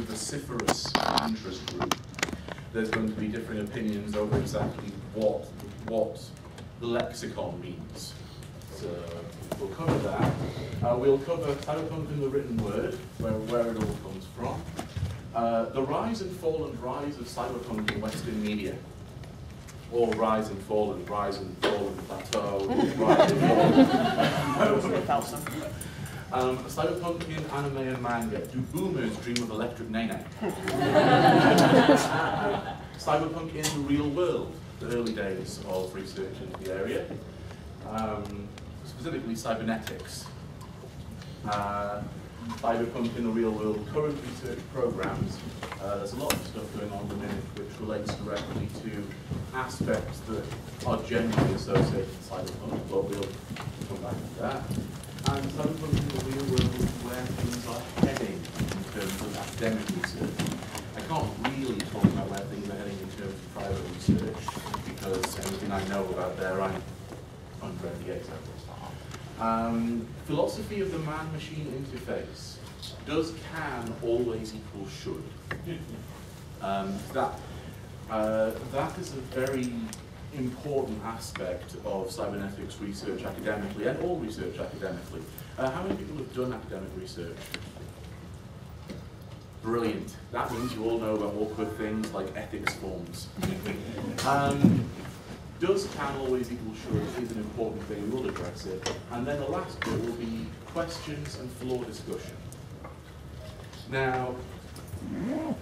vociferous interest group. There's going to be differing opinions over exactly what what the lexicon means. So we'll cover that. Uh, we'll cover cyberpunk in the written word, where, where it all comes from. Uh, the rise and fall and rise of cyberpunk in Western media. Or rise and fall and rise and fall and plateau, rise and fall. Um, cyberpunk in anime and manga. Do boomers dream of electric nene? cyberpunk in the real world. The early days of research into the area. Um, specifically cybernetics. Uh, cyberpunk in the real world, current research programs. Uh, there's a lot of stuff going on at the minute which relates directly to aspects that are generally associated with cyberpunk, but we'll come back to that and cyberpunk in the real world where things are heading in terms of academic research. I can't really talk about where things are heading in terms of private research because anything I know about there I'm under NDA. Um, philosophy of the man-machine interface. Does can always equal should? Um, that, uh, that is a very important aspect of cybernetics research academically and all research academically. Uh, how many people have done academic research? Brilliant. That means you all know about awkward things like ethics forms. um, does can always equal should is an important thing, we'll address it. And then the last bit will be questions and floor discussion. Now, going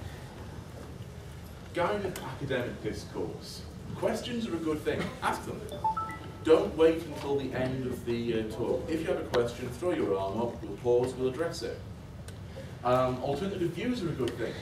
guided academic discourse. Questions are a good thing. Ask them. Don't wait until the end of the uh, talk. If you have a question, throw your arm up, we'll pause, we'll address it. Um, alternative views are a good thing.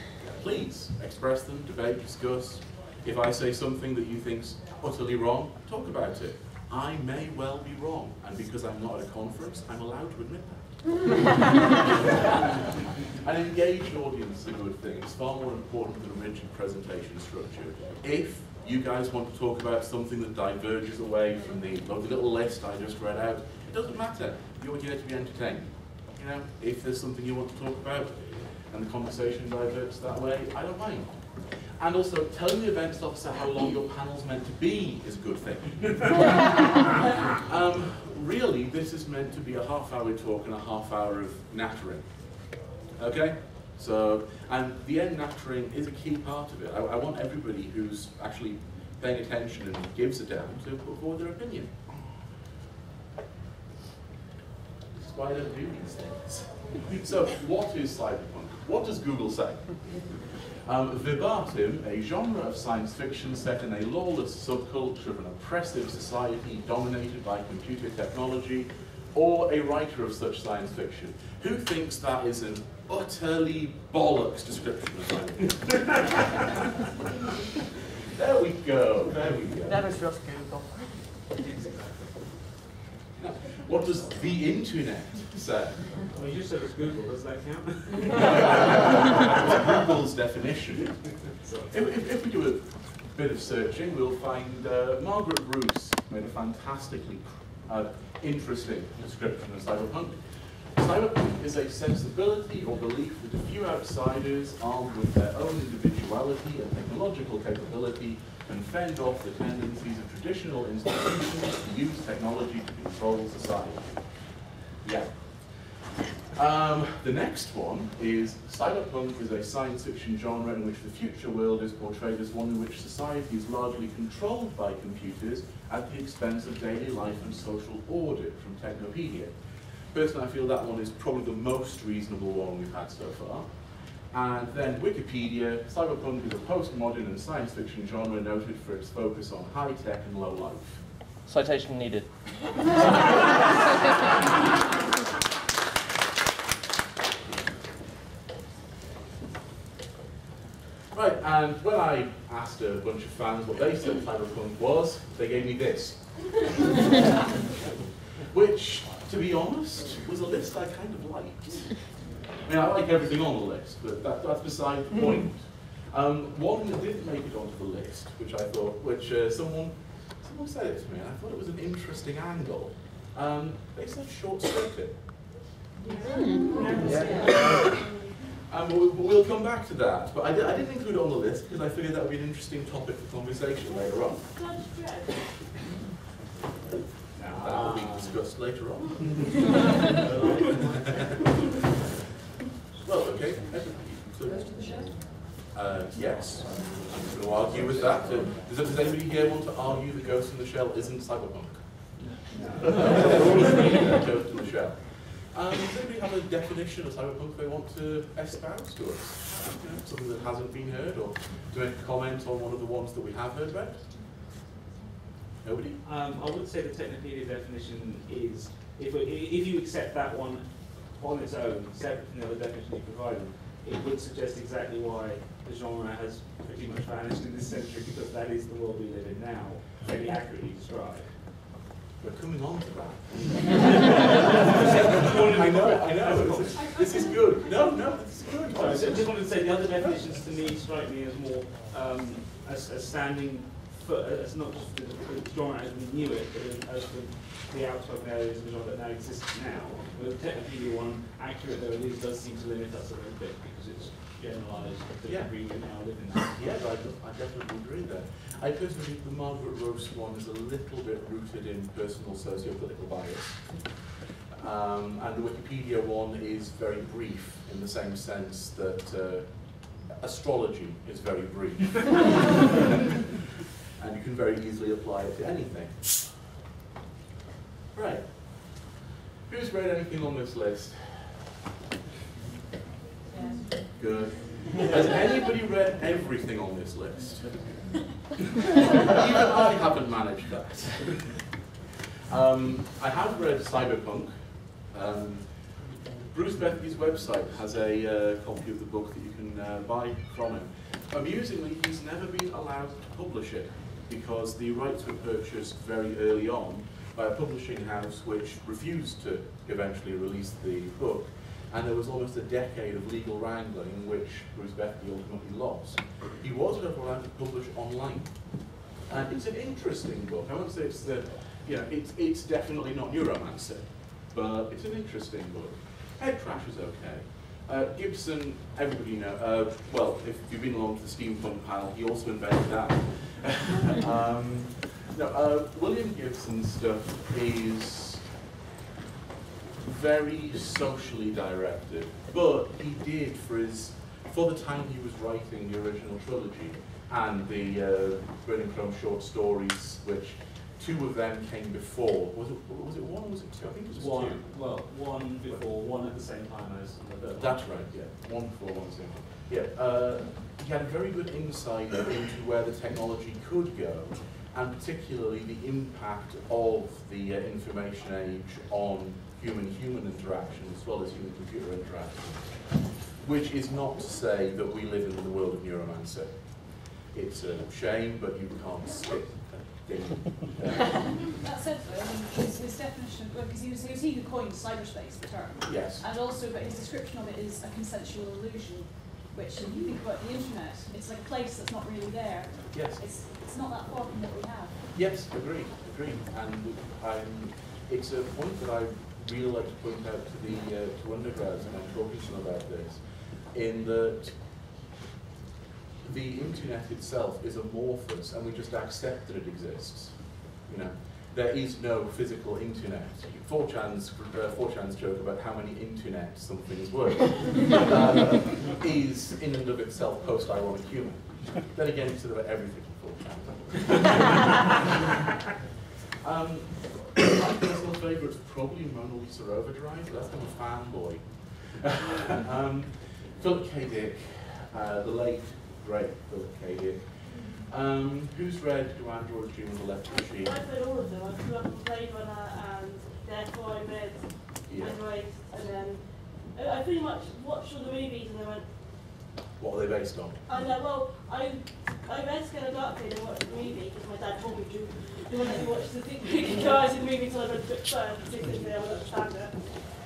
Please express them, debate, discuss. If I say something that you think's utterly wrong, talk about it. I may well be wrong, and because I'm not at a conference, I'm allowed to admit that. An engaged audience is a good thing. It's far more important than a rigid presentation structure. If you guys want to talk about something that diverges away from the lovely little list I just read out, it doesn't matter. You're here to be entertained. You know, if there's something you want to talk about and the conversation diverts that way, I don't mind. And also, telling the events officer how long your panel's meant to be is a good thing. um, really, this is meant to be a half-hour talk and a half hour of nattering. Okay? So, and the end nattering is a key part of it. I, I, want everybody who's actually paying attention and gives a damn to put forward their opinion. This is why I don't do these things. so, what is cyberpunk? What does Google say? Um, verbatim, a genre of science fiction set in a lawless subculture of an oppressive society dominated by computer technology, or a writer of such science fiction. Who thinks that is an utterly bollocks description of science there we go, there we go. That is just Google. What does the internet say? Well, you said it's Google, does that count? Google's definition. If, if, if, we do a bit of searching, we'll find uh, Margaret Bruce made a fantastically uh, interesting description of cyberpunk. Cyberpunk is a sensibility or belief that a few outsiders, armed with their own individuality and technological capability, can fend off the tendencies of traditional institutions to use technology to control society. Yeah. Um, the next one is cyberpunk is a science fiction genre in which the future world is portrayed as one in which society is largely controlled by computers at the expense of daily life and social order from Techopedia. Personally, I feel that one is probably the most reasonable one we've had so far. And then Wikipedia, cyberpunk is a postmodern and science fiction genre noted for its focus on high tech and low life. Citation needed. Right, and when I asked a bunch of fans what they said cyberpunk was, they gave me this. Which, to be honest, was a list I kind of liked. I mean, I like everything on the list, but that, that's beside the point. Um, one that didn't make it onto the list, which I thought, which uh, someone, someone said it to me, and I thought it was an interesting angle. Um, they said short circuit. Yeah. Um, we'll, we'll come back to that, but I, I didn't include it on the list because I figured that would be an interesting topic for conversation later on. That will be discussed later on. well, okay. Uh, yes, I'm going to argue with that. Uh, does, does anybody here want to argue that Ghost in the Shell isn't cyberpunk? Ghost in the Shell. Um, does anybody have a definition of cyberpunk they want to espouse to us? You know, something that hasn't been heard, or to make a comment on one of the ones that we have heard about? Nobody? Um, I would say the Techopedia definition is, if, we- if you accept that one on its own, separate from the other definition you provided, it would suggest exactly why the genre has pretty much vanished in this century, because that is the world we live in now, very accurately described. We're coming on to that. I know, I know. This is, good. No, no, this is good. Sorry, so I just wanted to say the other definitions to me strike me as more um, as, as standing for it's not just the, the genre as we knew it, but as the, the outspoken areas of the genre that now exists now. With the Techopedia one, accurate though it is, does seem to limit us a little bit because it's generalised the Yeah. degree we now live in. Yes, I, I definitely agree there. I personally think the Margaret Rose one is a little bit rooted in personal socio-political bias. Um, and the Wikipedia one is very brief in the same sense that uh, astrology is very brief. and you can very easily apply it to anything. Right. Who's read anything on this list? Good. Has anybody read everything on this list? Even I haven't managed that. Um, I have read Cyberpunk. Um, Bruce Bethke's website has a uh, copy of the book that you can uh, buy from him. Amusingly, he's never been allowed to publish it because the rights were purchased very early on by a publishing house which refused to eventually release the book. And there was almost a decade of legal wrangling which Bruce Bethke ultimately lost. He was however allowed to publish online. And it's an interesting book. I won't say it's the, you know, it's, it's definitely not Neuromancer, but it's an interesting book. Headcrash is okay. Uh, Gibson, everybody know, uh, well, if you've been along to the steampunk panel, he also invented that. um, no, uh, William Gibson's stuff is very socially directed, but he did for his, for the time he was writing the original trilogy and the uh, Chrome short stories, which two of them came before. Was it, was it one or was it two? I think it was One, two. well, one before, one at the same time as the third. That's right, yeah. One before, one second. Yeah, uh, he had a very good insight into where the technology could go, and particularly the impact of the uh, information age on human-human interaction as well as human-computer interaction. Which is not to say that we live in the world of neuromancer. It's a shame, but you can't thing. That said, though, I mean, his, his definition, because he was, he was he who coined cyberspace, the term, Yes. and also, but his description of it is a consensual illusion, which, if you think about the internet, it's like a place that's not really there. Yes. It's, it's not that far from what we have. Yes, agreed, agree. And I'm, it's a point that I really like to point out to the uh, to undergrads and I'm talking to them about this, in that the internet itself is amorphous and we just accept that it exists. You know, there is no physical internet. 4chan's, uh, 4chan's joke about how many internet something's worth uh, is in and of itself post-ironic humour. Then again, it's sort of everything in 4chan. um, my personal favourite is probably Mona Lisa Overdrive. That's I'm a fanboy. um, Philip K. Dick, uh, the late, great Philip K. Dick. Um, who's read Do Androids Dream of the Left Machine? I've read all of them. I grew up on Blade Runner and therefore I read Yeah. Android and then I I pretty much watched all the movies and then went, What are they based on? I know, well, I, I read Scanner Darkly and watched the movie because my dad told me to. He wouldn't let watch the thing, guys in the movie until I read the book first, particularly I would understand it.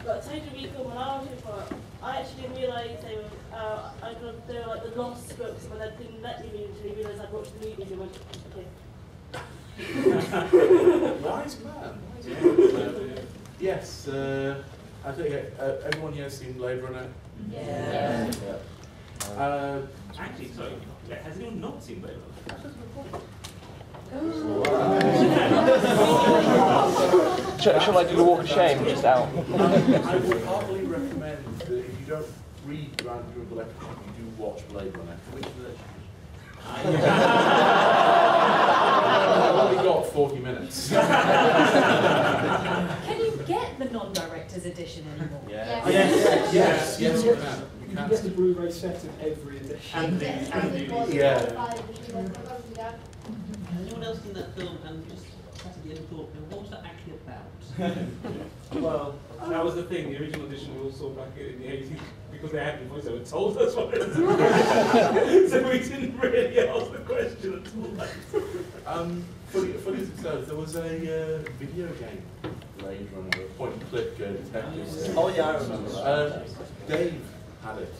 But Total Recall, when I was in for I actually didn't realise they were, uh, I got, they were like the lost books, but they didn't let me read until he realised I'd watched the movies and went, okay. Wise man. Wise man. Yes, uh, I think uh, everyone here has seen Blade Runner. Yeah. Uh, Actually, sorry, has anyone not seen Blade Runner? Shall, shall I do the walk of shame just out? I would heartily recommend that if you don't read Grand Tour of the Electric, you do watch Blade Runner. Which version? I've only got 40 minutes. Can you get the non-director's edition anymore? Yes, Yes. yes, yes, you can. You You can. get the Blu-ray set of every edition. And the, Yes, and the, was Yeah. qualified, we were probably that. Has anyone else seen that film and just sat at the end and thought, "Now, what was that actually about? well, that was the thing, the original edition we all saw back in the 80s, because they hadn't voiceover told us what it was. so we didn't really ask the question at all. Um, funny, funny as it sounds, there was a uh, video game, Blade Runner, a point-and-click uh, detective. Oh yeah, I remember Uh, Dave had it,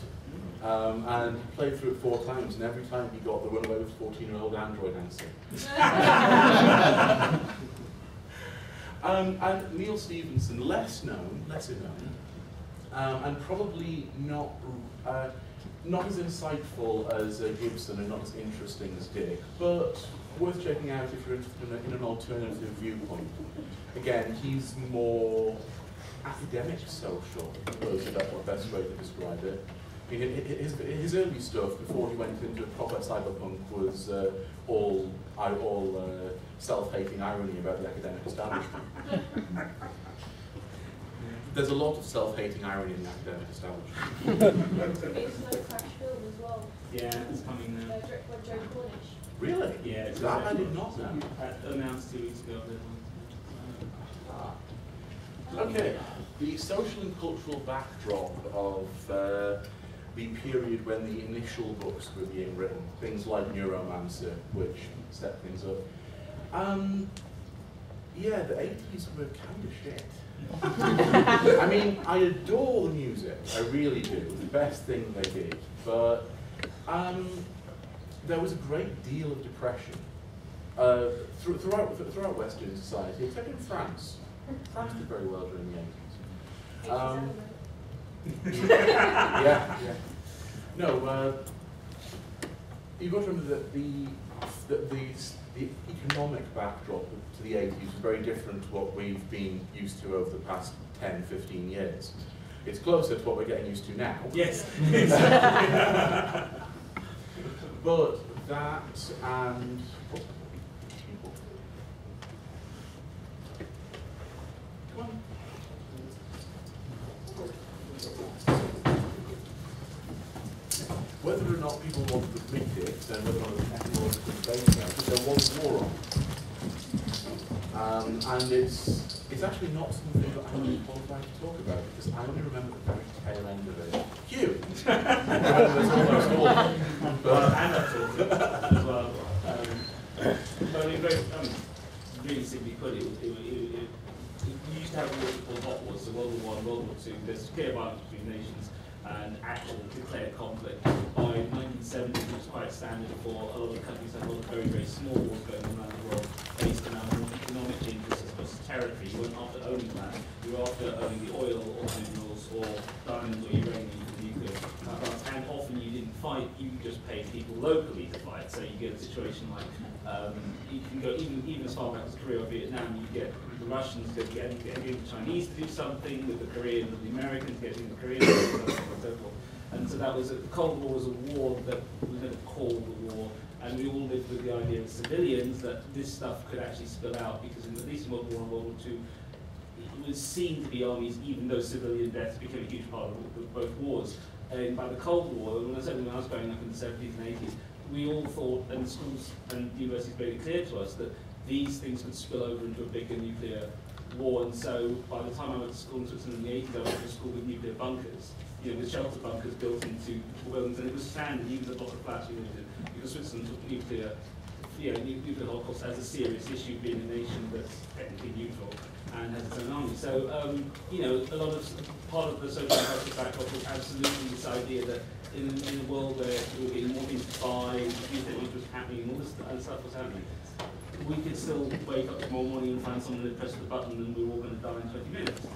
um, and he played through it four times, and every time he got the runaway with 14-year-old android answer. um, and Neal Stephenson, less known, lesser known, um, and probably not uh, not as insightful as uh, Gibson and not as interesting as Dick, but worth checking out if you're interested in, a, in an alternative viewpoint. Again, he's more academic social, I suppose is the best way to describe it. I mean, hi- hi- his, his early stuff before he went into proper cyberpunk was uh, all all uh, self-hating irony about the academic establishment. There's a lot of self-hating irony in the academic establishment. It's Snow Crash film as well. Yeah, it's coming now. directed by Joe Cornish. Really? Yeah, it's That I did not know. Announced two weeks ago. Ah. Okay, the social and cultural backdrop of uh, the period when the initial books were being written, things like Neuromancer, which set things up. Um, yeah, the 80s were kind of shit. I mean, I adore the music, I really do, the best thing they did, but um, there was a great deal of depression uh, thro- throughout, throughout Western society, except in France. France did very well during the 80s. Um, yeah, yeah. No, uh, you've got to remember that the, the, the, the economic backdrop to the 80s was very different to what we've been used to over the past 10, 15 years. It's closer to what we're getting used to now. Yes. But that and Whether or not people want to admit it, and whether or not there's technological debate about it, there was war on. Um, and it's it's actually not something that I'm qualified to talk about because I only remember the very tail end of it. All. But that's all as well. Um, but I mean, very, um, really simply put, it, it, it, it, it used to have we call hot wars, so World War One, World War Two. There's clear violence between nations and actual declared conflict. By 1970, it was quite standard for a lot of countries to have a lot of very, very small wars going on around the world based around economic interests opposed territory. You weren't after owning land, you were after owning the oil or minerals or diamonds or uranium or nuclear plants. And often you didn't fight, you just paid people locally to fight. So you get a situation like, um, you can go even, even as far back as Korea or Vietnam, you get the Russians get- getting, getting the Chinese to do something, with the Koreans the Americans getting the Koreans to do something, and so forth. And so that was, a, the Cold War was a war that was never called a war, and we all lived with the idea as civilians that this stuff could actually spill out, because in, at least in World War and World War Two, it was seen to be armies, even though civilian deaths became a huge part of, of both wars. And by the Cold War, when I said when I was growing up in the 70s and 80s, we all thought, and schools and universities made it clear to us, that these things could spill over into a bigger nuclear war. And so by the time I went to school in Switzerland in the 80s, I went to school with nuclear bunkers, you know, with shelter bunkers built into buildings, and it was standard, even the block of flats we lived in, because Switzerland took nuclear, you know, nuclear holocaust as a serious issue, being a nation that's technically neutral and has its own army. So, um, you know, a lot of part of the social cultural backdrop was absolutely this idea that in, in a world where we were getting more things to buy, new technology was happening, and all this other stuff was happening, we could still wake up tomorrow morning and find someone who pressed the button and we were all going to die in 20 minutes.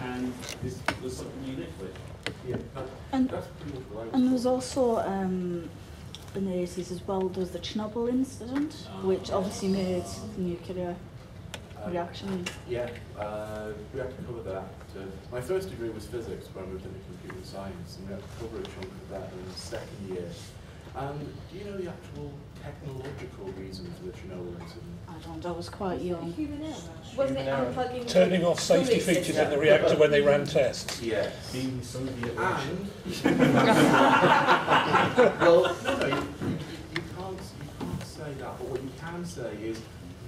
and this was something unique lived with. Yeah, that, And, that's pretty much what I was and there was also, um, in the 80s as well, there was the Chernobyl incident, which obviously made the nuclear Um, reaction. Yeah, uh, we have to cover that. Uh, my first degree was physics, but I moved into computer science, and we have to cover a chunk of that in the second year. And do you know the actual technological reason for the Chernobyl incident? I don't, I was quite young. Wasn't it unplugging? Turning off safety cooling features in the reactor when they ran tests. Yes. Being Soviet And well, no, no, you, you, you can't you can't say that. But what you can say is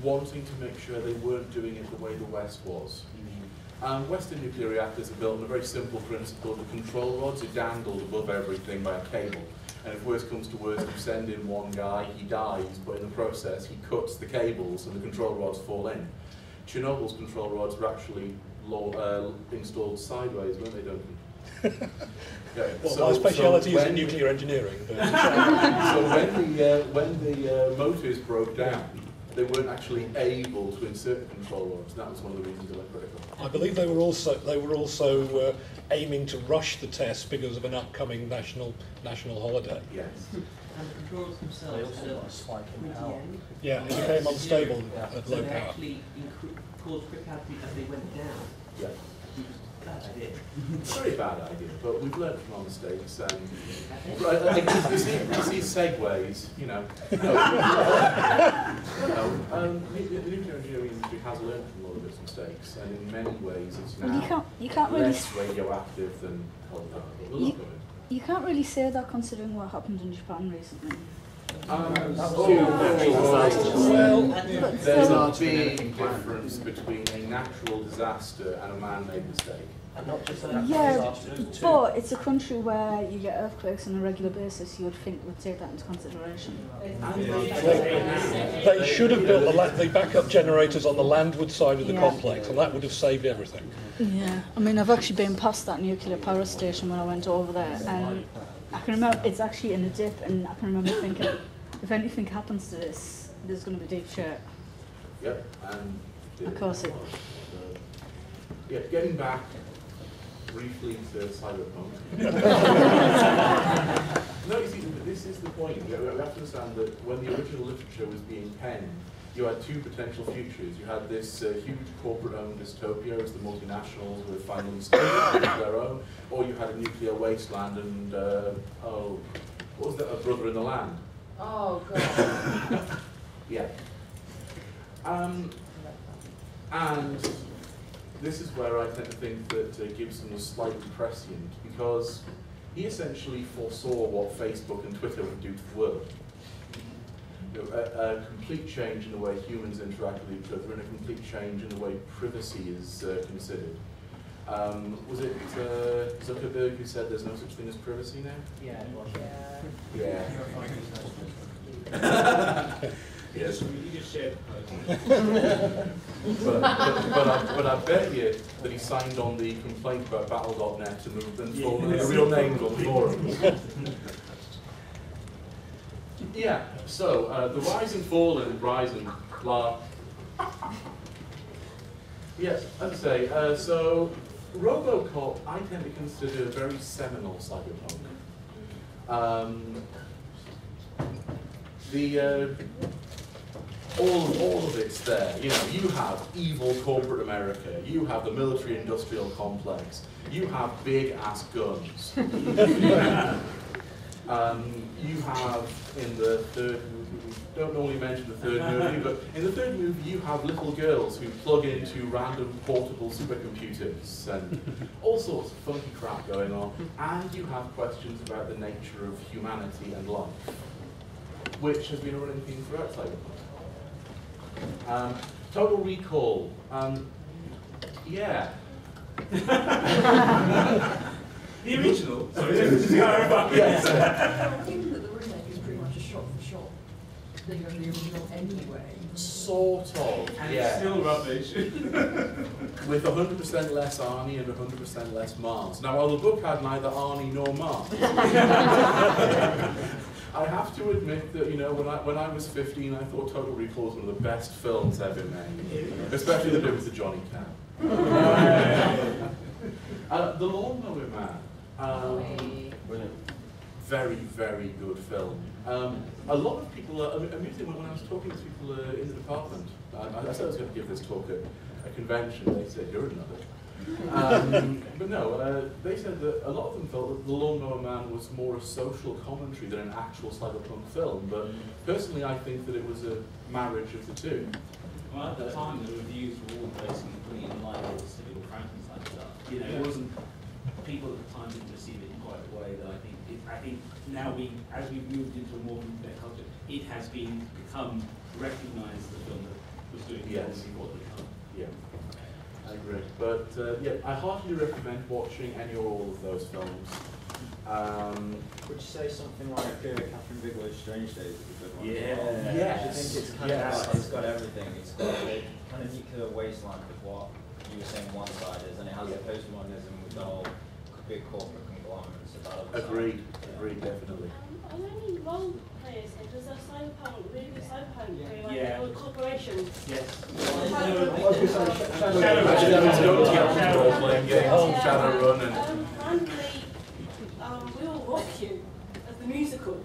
wanting to make sure they weren't doing it the way the West was. Um, Western nuclear reactors are built on a very simple principle. The control rods are dangled above everything by a cable. And if worse comes to worse, you send in one guy, he dies, but in the process, he cuts the cables and the control rods fall in. Chernobyl's control rods were actually uh, installed sideways, weren't they, Duncan? Okay, Well, so- my speciality so is in nuclear engineering. But so when the, uh, when the uh, motors broke down, they weren't actually able to insert the control rods. That was one of the reasons they were critical. I believe they were also they were also uh, aiming to rush the test because of an upcoming national national holiday. Yes. And the controls They themselves also got a spike in were power. DN. Yeah, it became unstable Yeah. at So low they power. actually incre- caused quick output as they went down. Yeah. Very bad idea, but we've learned from our mistakes. And right, like, you see, you see segues, you know. No, no, um, the, the nuclear engineering industry has learned from all of its mistakes, and in many ways, it's Well, you now can't, you can't really, less radioactive than polymer. But we'll look at it. you can't really say that considering what happened in Japan recently. Was two natural natural disasters. Well, There's still, a big difference between a natural disaster and a man-made mistake. And not just that, Yeah, disasters too. but it's a country where you get earthquakes on a regular basis, you would think would take that into consideration. They should have built the, la- the backup generators on the landward side of the Yeah. complex, and that would have saved everything. Yeah, I mean, I've actually been past that nuclear power station when I went over there, and I can remember it's actually in a dip, and I can remember thinking, if anything happens to this, there's going to be deep shit. Yep, and... the- Of course it- Yeah, getting back briefly to cyberpunk. No, you see, this is the point. We we have to understand that when the original literature was being penned, you had two potential futures. You had this uh, huge corporate-owned dystopia as the multinationals were finally starting their own, or you had a nuclear wasteland and, uh, oh, what was that, A Brother in the Land? Oh, God. Yeah. Um, and this is where I tend to think that uh, Gibson was slightly prescient because he essentially foresaw what Facebook and Twitter would do to the world. You know, a, a complete change in the way humans interact with each other and a complete change in the way privacy is uh, considered. Um, was it uh, Zuckerberg who said there's no such thing as privacy now? Yeah, it. Yeah. yes. You just shared But, but, but, I, but I bet you that he signed on the complaint about battle.net and the, and full, the real name on the forums. yeah, so uh, the rise and fall and rise and blah. Yes, as I say, uh, so Robocop I tend to consider a very seminal cyberpunk. Um, the uh, all, all of it's there. You know, you have evil corporate America, you have the military industrial complex, you have big ass guns. um, you have in the third movie, we don't normally mention the third movie, but in the third movie you have little girls who plug into random portable supercomputers and all sorts of funky crap going on, and you have questions about the nature of humanity and life, which has been a running theme throughout Cyberpunk. Um, total recall. Um, yeah. The original. Sorry, just to clarify. Yes. I think that the remake is pretty much a shot for shot thing of the original anyway. Sort of. And it's yeah. still rubbish. With 100% less Arnie and 100% less Mars. Now, while the book had neither Arnie nor Mars, I have to admit that, you know, when I, when I was 15, I thought Total Recall was one of the best films ever made. Especially the bit with the Johnny Cab. Uh, the Lawnmower Man. Um, very, very good film. Um, a lot of people, uh, amusing when I was talking to people uh, in the department, I, I said I was going to give this talk at a convention, they said, you're another. Um, but no, uh, they said that a lot of them felt that The Lawnmower Man was more a social commentary than an actual cyberpunk film, but personally I think that it was a marriage of the two. Well, at the time, the reviews were all basically putting in line with the typical Frankenstein stuff. You know, it wasn't, people at the time didn't receive it in quite the way that I think, it, I think now we, as we've moved into a more modern culture, it has been, become recognised the film that was doing Yes. yes. what the time. Yeah, I agree. But uh, yeah, I heartily recommend watching any or all of those films. Um, Would you say something like uh, Kathryn Bigelow's Strange Days is a good one? Yeah. I Yes. think it's kind Yes. of like, it's got everything. It's got a kind of nuclear wasteland of what you were saying one side is, and it has Yeah. the postmodernism with the whole big corporate conglomerates of that other side. agreed, agreed, definitely. Um, are there any role players in? Does there cyberpunk, really good cyberpunk, going like Yeah. all corporations? Yes. I was going to say, Shadow Shadow Imagine having to go to Shadow- the role-playing games, Yeah. Shadowrun and... Um, um, We Will Rock You as the musical.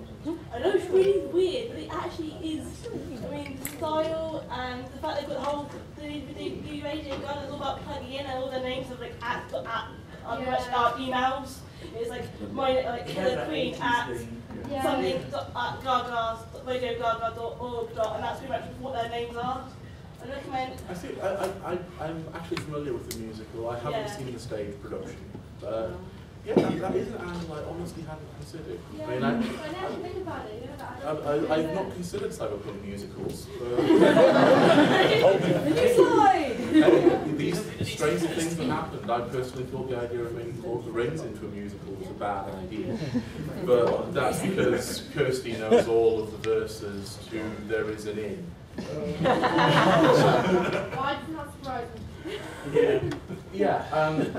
I know it's really weird, but it actually is. I mean, the style and the fact they've got the whole the, the, the radio gun is all about plugging in and all their names of like at at um, Yeah. uh, emails. It's like my like Killer Queen at thing. Yeah. something dot- at gaga's radiogaga.org dot and that's pretty much what their names are. I recommend I see, I, I, I, I'm actually familiar with the musical, I haven't Yeah. seen the stage production. Uh, yeah, that, that is an angle I honestly hadn't considered. Yeah, I mean, I I, never think about it, you know, that I, I, I've not considered cyberpunk musicals. but- Hey, these stranger things have happened. I personally thought the idea of making Lord of the Rings into a musical was a bad idea. But that's because Kirsty knows all of the verses to There Is an Inn. Why does not surprise me? Yeah. Yeah. Um,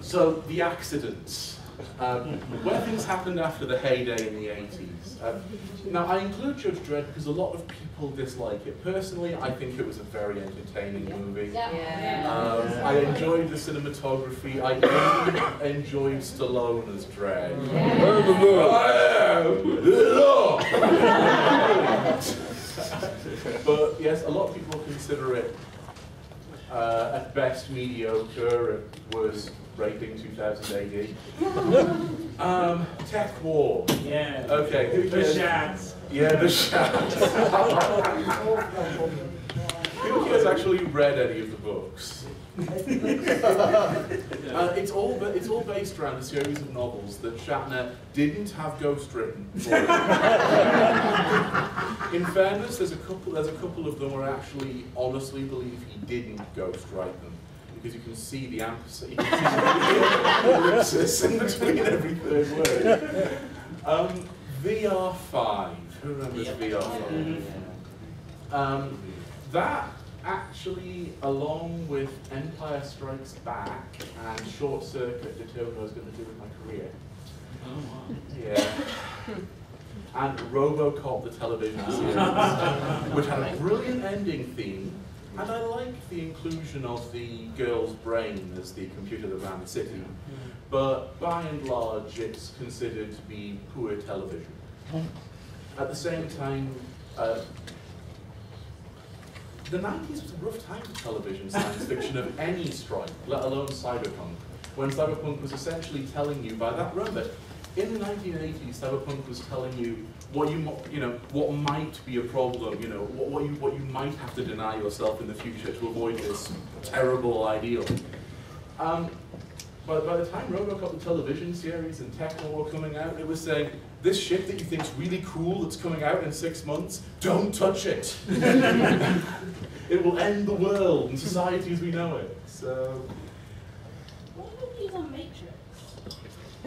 so the accidents. Um, where things happened after the heyday in the 80s. Um, now, I include Judge Dredd because a lot of people dislike it. Personally, I think it was a very entertaining movie. Yeah. Um, I enjoyed the cinematography. I even enjoyed Stallone as Dredd. but yes, a lot of people consider it uh, at best mediocre, at worst rating 2000 AD. Um, Tech War. Yeah. Okay. The Shads. Yeah, the Shadows. Who here has actually read any of the books? Uh, it's all ba- it's all based around a series of novels that Shatner didn't have ghostwritten. for. In fairness, there's a couple there's a couple of them where I actually honestly believe he didn't ghostwrite them because you can see the emphasis, you can see the in between every third word. Um, VR5. Who remembers VR5? Um, that actually, along with Empire Strikes Back and Short Circuit, determined what I was going to do with my career. Oh, wow. Yeah. And RoboCop, the television series, which had a brilliant ending theme, and I liked the inclusion of the girl's brain as the computer that ran the city. But by and large, it's considered to be poor television. At the same time, uh, the 90s was a rough time for television science fiction of any stripe, let alone cyberpunk. When cyberpunk was essentially telling you by that run that in the 1980s, cyberpunk was telling you what you you know what might be a problem, you know what, what you what you might have to deny yourself in the future to avoid this terrible ideal. Um, but by the time RoboCop the television series and TekWar were coming out, it was saying this shit that you think's really cool that's coming out in six months, don't touch it. it will end the world and society as we know it. So. what were the views on Matrix?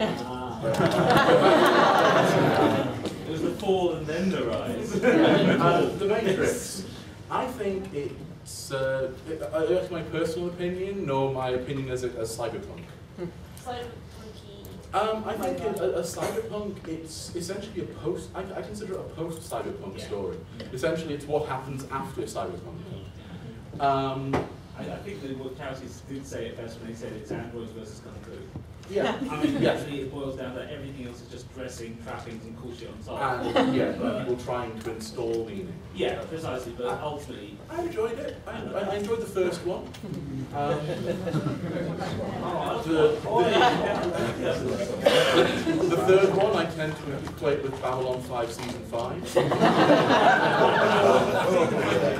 It was the fall and then the rise. uh, the Matrix. I think it's uh, it- uh, that's my personal opinion, nor my opinion as a as cyberpunk. Cyberpunky. Um, I think a, a cyberpunk, it's essentially a post, I, I consider it a post-cyberpunk Yeah. story. Essentially, it's what happens after cyberpunk. Um, I, I think that what charities did say it best when they said it's androids versus kung fu. Yeah. I mean, Yeah. actually, it boils down to everything else is just dressing, trappings, and cool shit on top. And yeah, but people trying to install meaning. yeah, precisely. But ultimately, I enjoyed it. I, I I enjoyed the first one. Um, the, the, the third one I tend to equate with Babylon 5 Season 5. didn't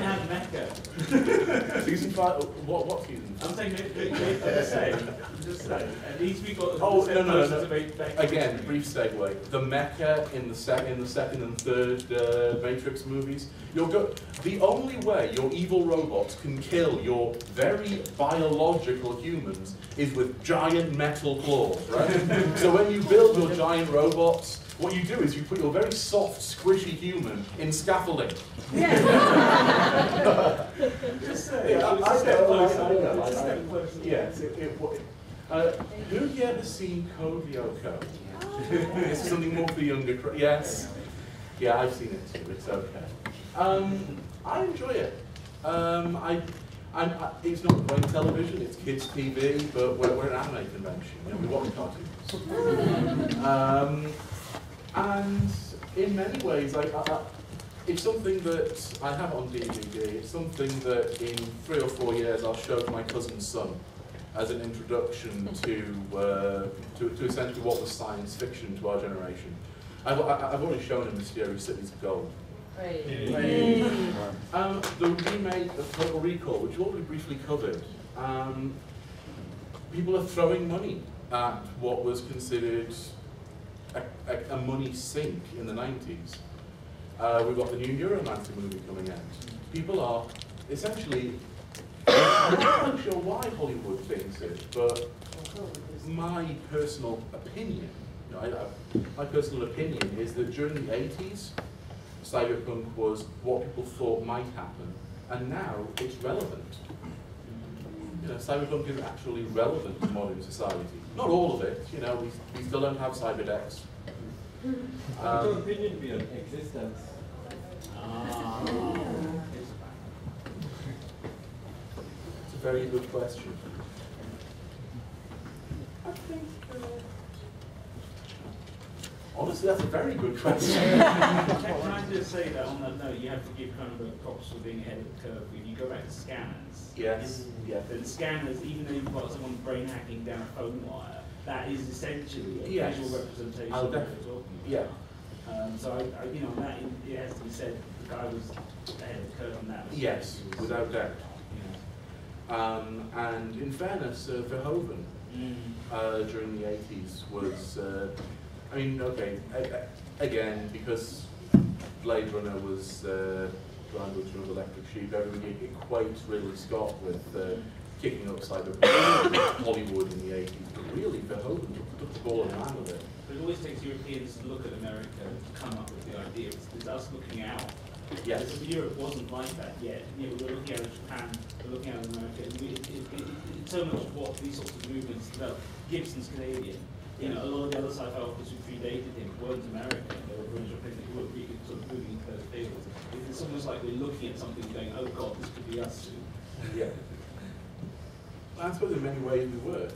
have mecha. season 5, what, what season? I'm saying, they- they- they- I'm saying, I'm just saying. At least we got. Oh, no, no, no, person no. to make back- Again, brief segue. The mecha in the sec- in the second and third uh, Matrix movies. You're go- the only way your evil robots can kill your very biological humans is with giant metal claws, right? so when you build your giant robots, what you do is you put your very soft, squishy human in scaffolding. Just saying. Yeah, it's I a know. I know, It's step know. closer. Yes, it, it, wa- uh, who here ever seen Code Lyoko? This is something more for the younger crowd. Yes. Yeah, I've seen it too. It's okay. Um, I enjoy it. Um, I, I'm, I, it's not great television. It's kids' TV, but we're, we're an anime convention. You know, we watch cartoons. Um, and in many ways, I, I, I- it's something that I have on DVD. It's something that in three or four years I'll show to my cousin's son as an introduction to, uh, to, to essentially what was science fiction to our generation. I've, I- I've already shown him Mysterious Cities of Gold. Um, the remake of Total Recall, which we already briefly covered, um, people are throwing money at what was considered a, a, a money sink in the 90s. Uh, we've got the new Neuromancer movie coming out. People are essentially, I'm not sure why Hollywood thinks it, but my personal opinion, you know, I, I, my personal opinion is that during the 80s, cyberpunk was what people thought might happen, and now it's relevant. You know, cyberpunk is actually relevant to modern society. Not all of it, you know, we, we still don't have cyberdecks. Um, opinion beyond existence. Ah. It's a very good question. I think, uh, honestly, that's a very good question. Can can I just say that on that note, you have to give kind of a props for being ahead of the curve. If you go back to scanners, yes, yeah. then scanners, even though you've got someone brain hacking down a phone wire, that is essentially a Yes. visual representation of what def- we're talking about. Yeah, Um, so I, I, you know, that it has to be said, the guy was ahead of the curve on that. yes, He was- without doubt. Um, and in fairness, uh, Verhoeven Mm. uh, during the 80s was, uh, I mean, okay, again, because Blade Runner was uh, Triangle of Electric Sheep, everybody equates Ridley Scott with uh, kicking up cyberpunk Hollywood in the 80s, but really Verhoeven took, took the ball and ran with it. But it always takes Europeans to look at America to come up with the idea. It's, it's us looking out. Yes. Because Europe wasn't like that yet. You know, we're looking at Japan, we're looking at America. And we, it, it, it, it's so much of what these sorts of movements develop. Gibson's Canadian. You know, a lot of the other sci-fi authors who predated him weren't American. They were British or British, who were really sort of moving into those fields. It's almost like we're looking at something and going, oh God, this could be us soon. Yeah. I suppose in many ways we were.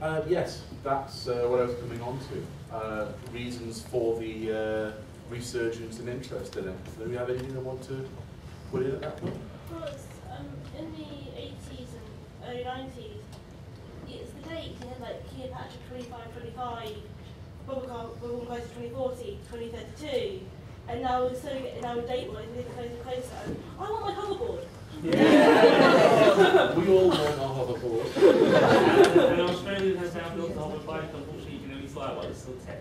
Uh, yes, that's uh, what I was coming on to. Uh, reasons for the uh, resurgence and interest in it. Do we have anything I want to put in at that point? Well, it's, um, in the 80s and early 90s, it's the dates. You had like Cleopatra 25, 25, Bubblegum Bubblegum Crisis 2040, 2032. And now we're so now we're date wise, we're getting closer and closer. I want my hoverboard. we all want our hoverboard. and, and Australia has now built a whole fly while it's still 10.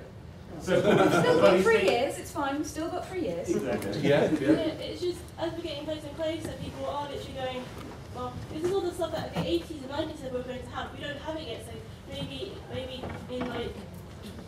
So, Still got three taking- years, it's fine, we've still got three years. Exactly. Yeah, Yeah, yeah. it's just as we're getting closer and closer, people are literally going, well, this is all the stuff that the 80s and 90s said we're going to have. We don't have it yet, so maybe maybe in like,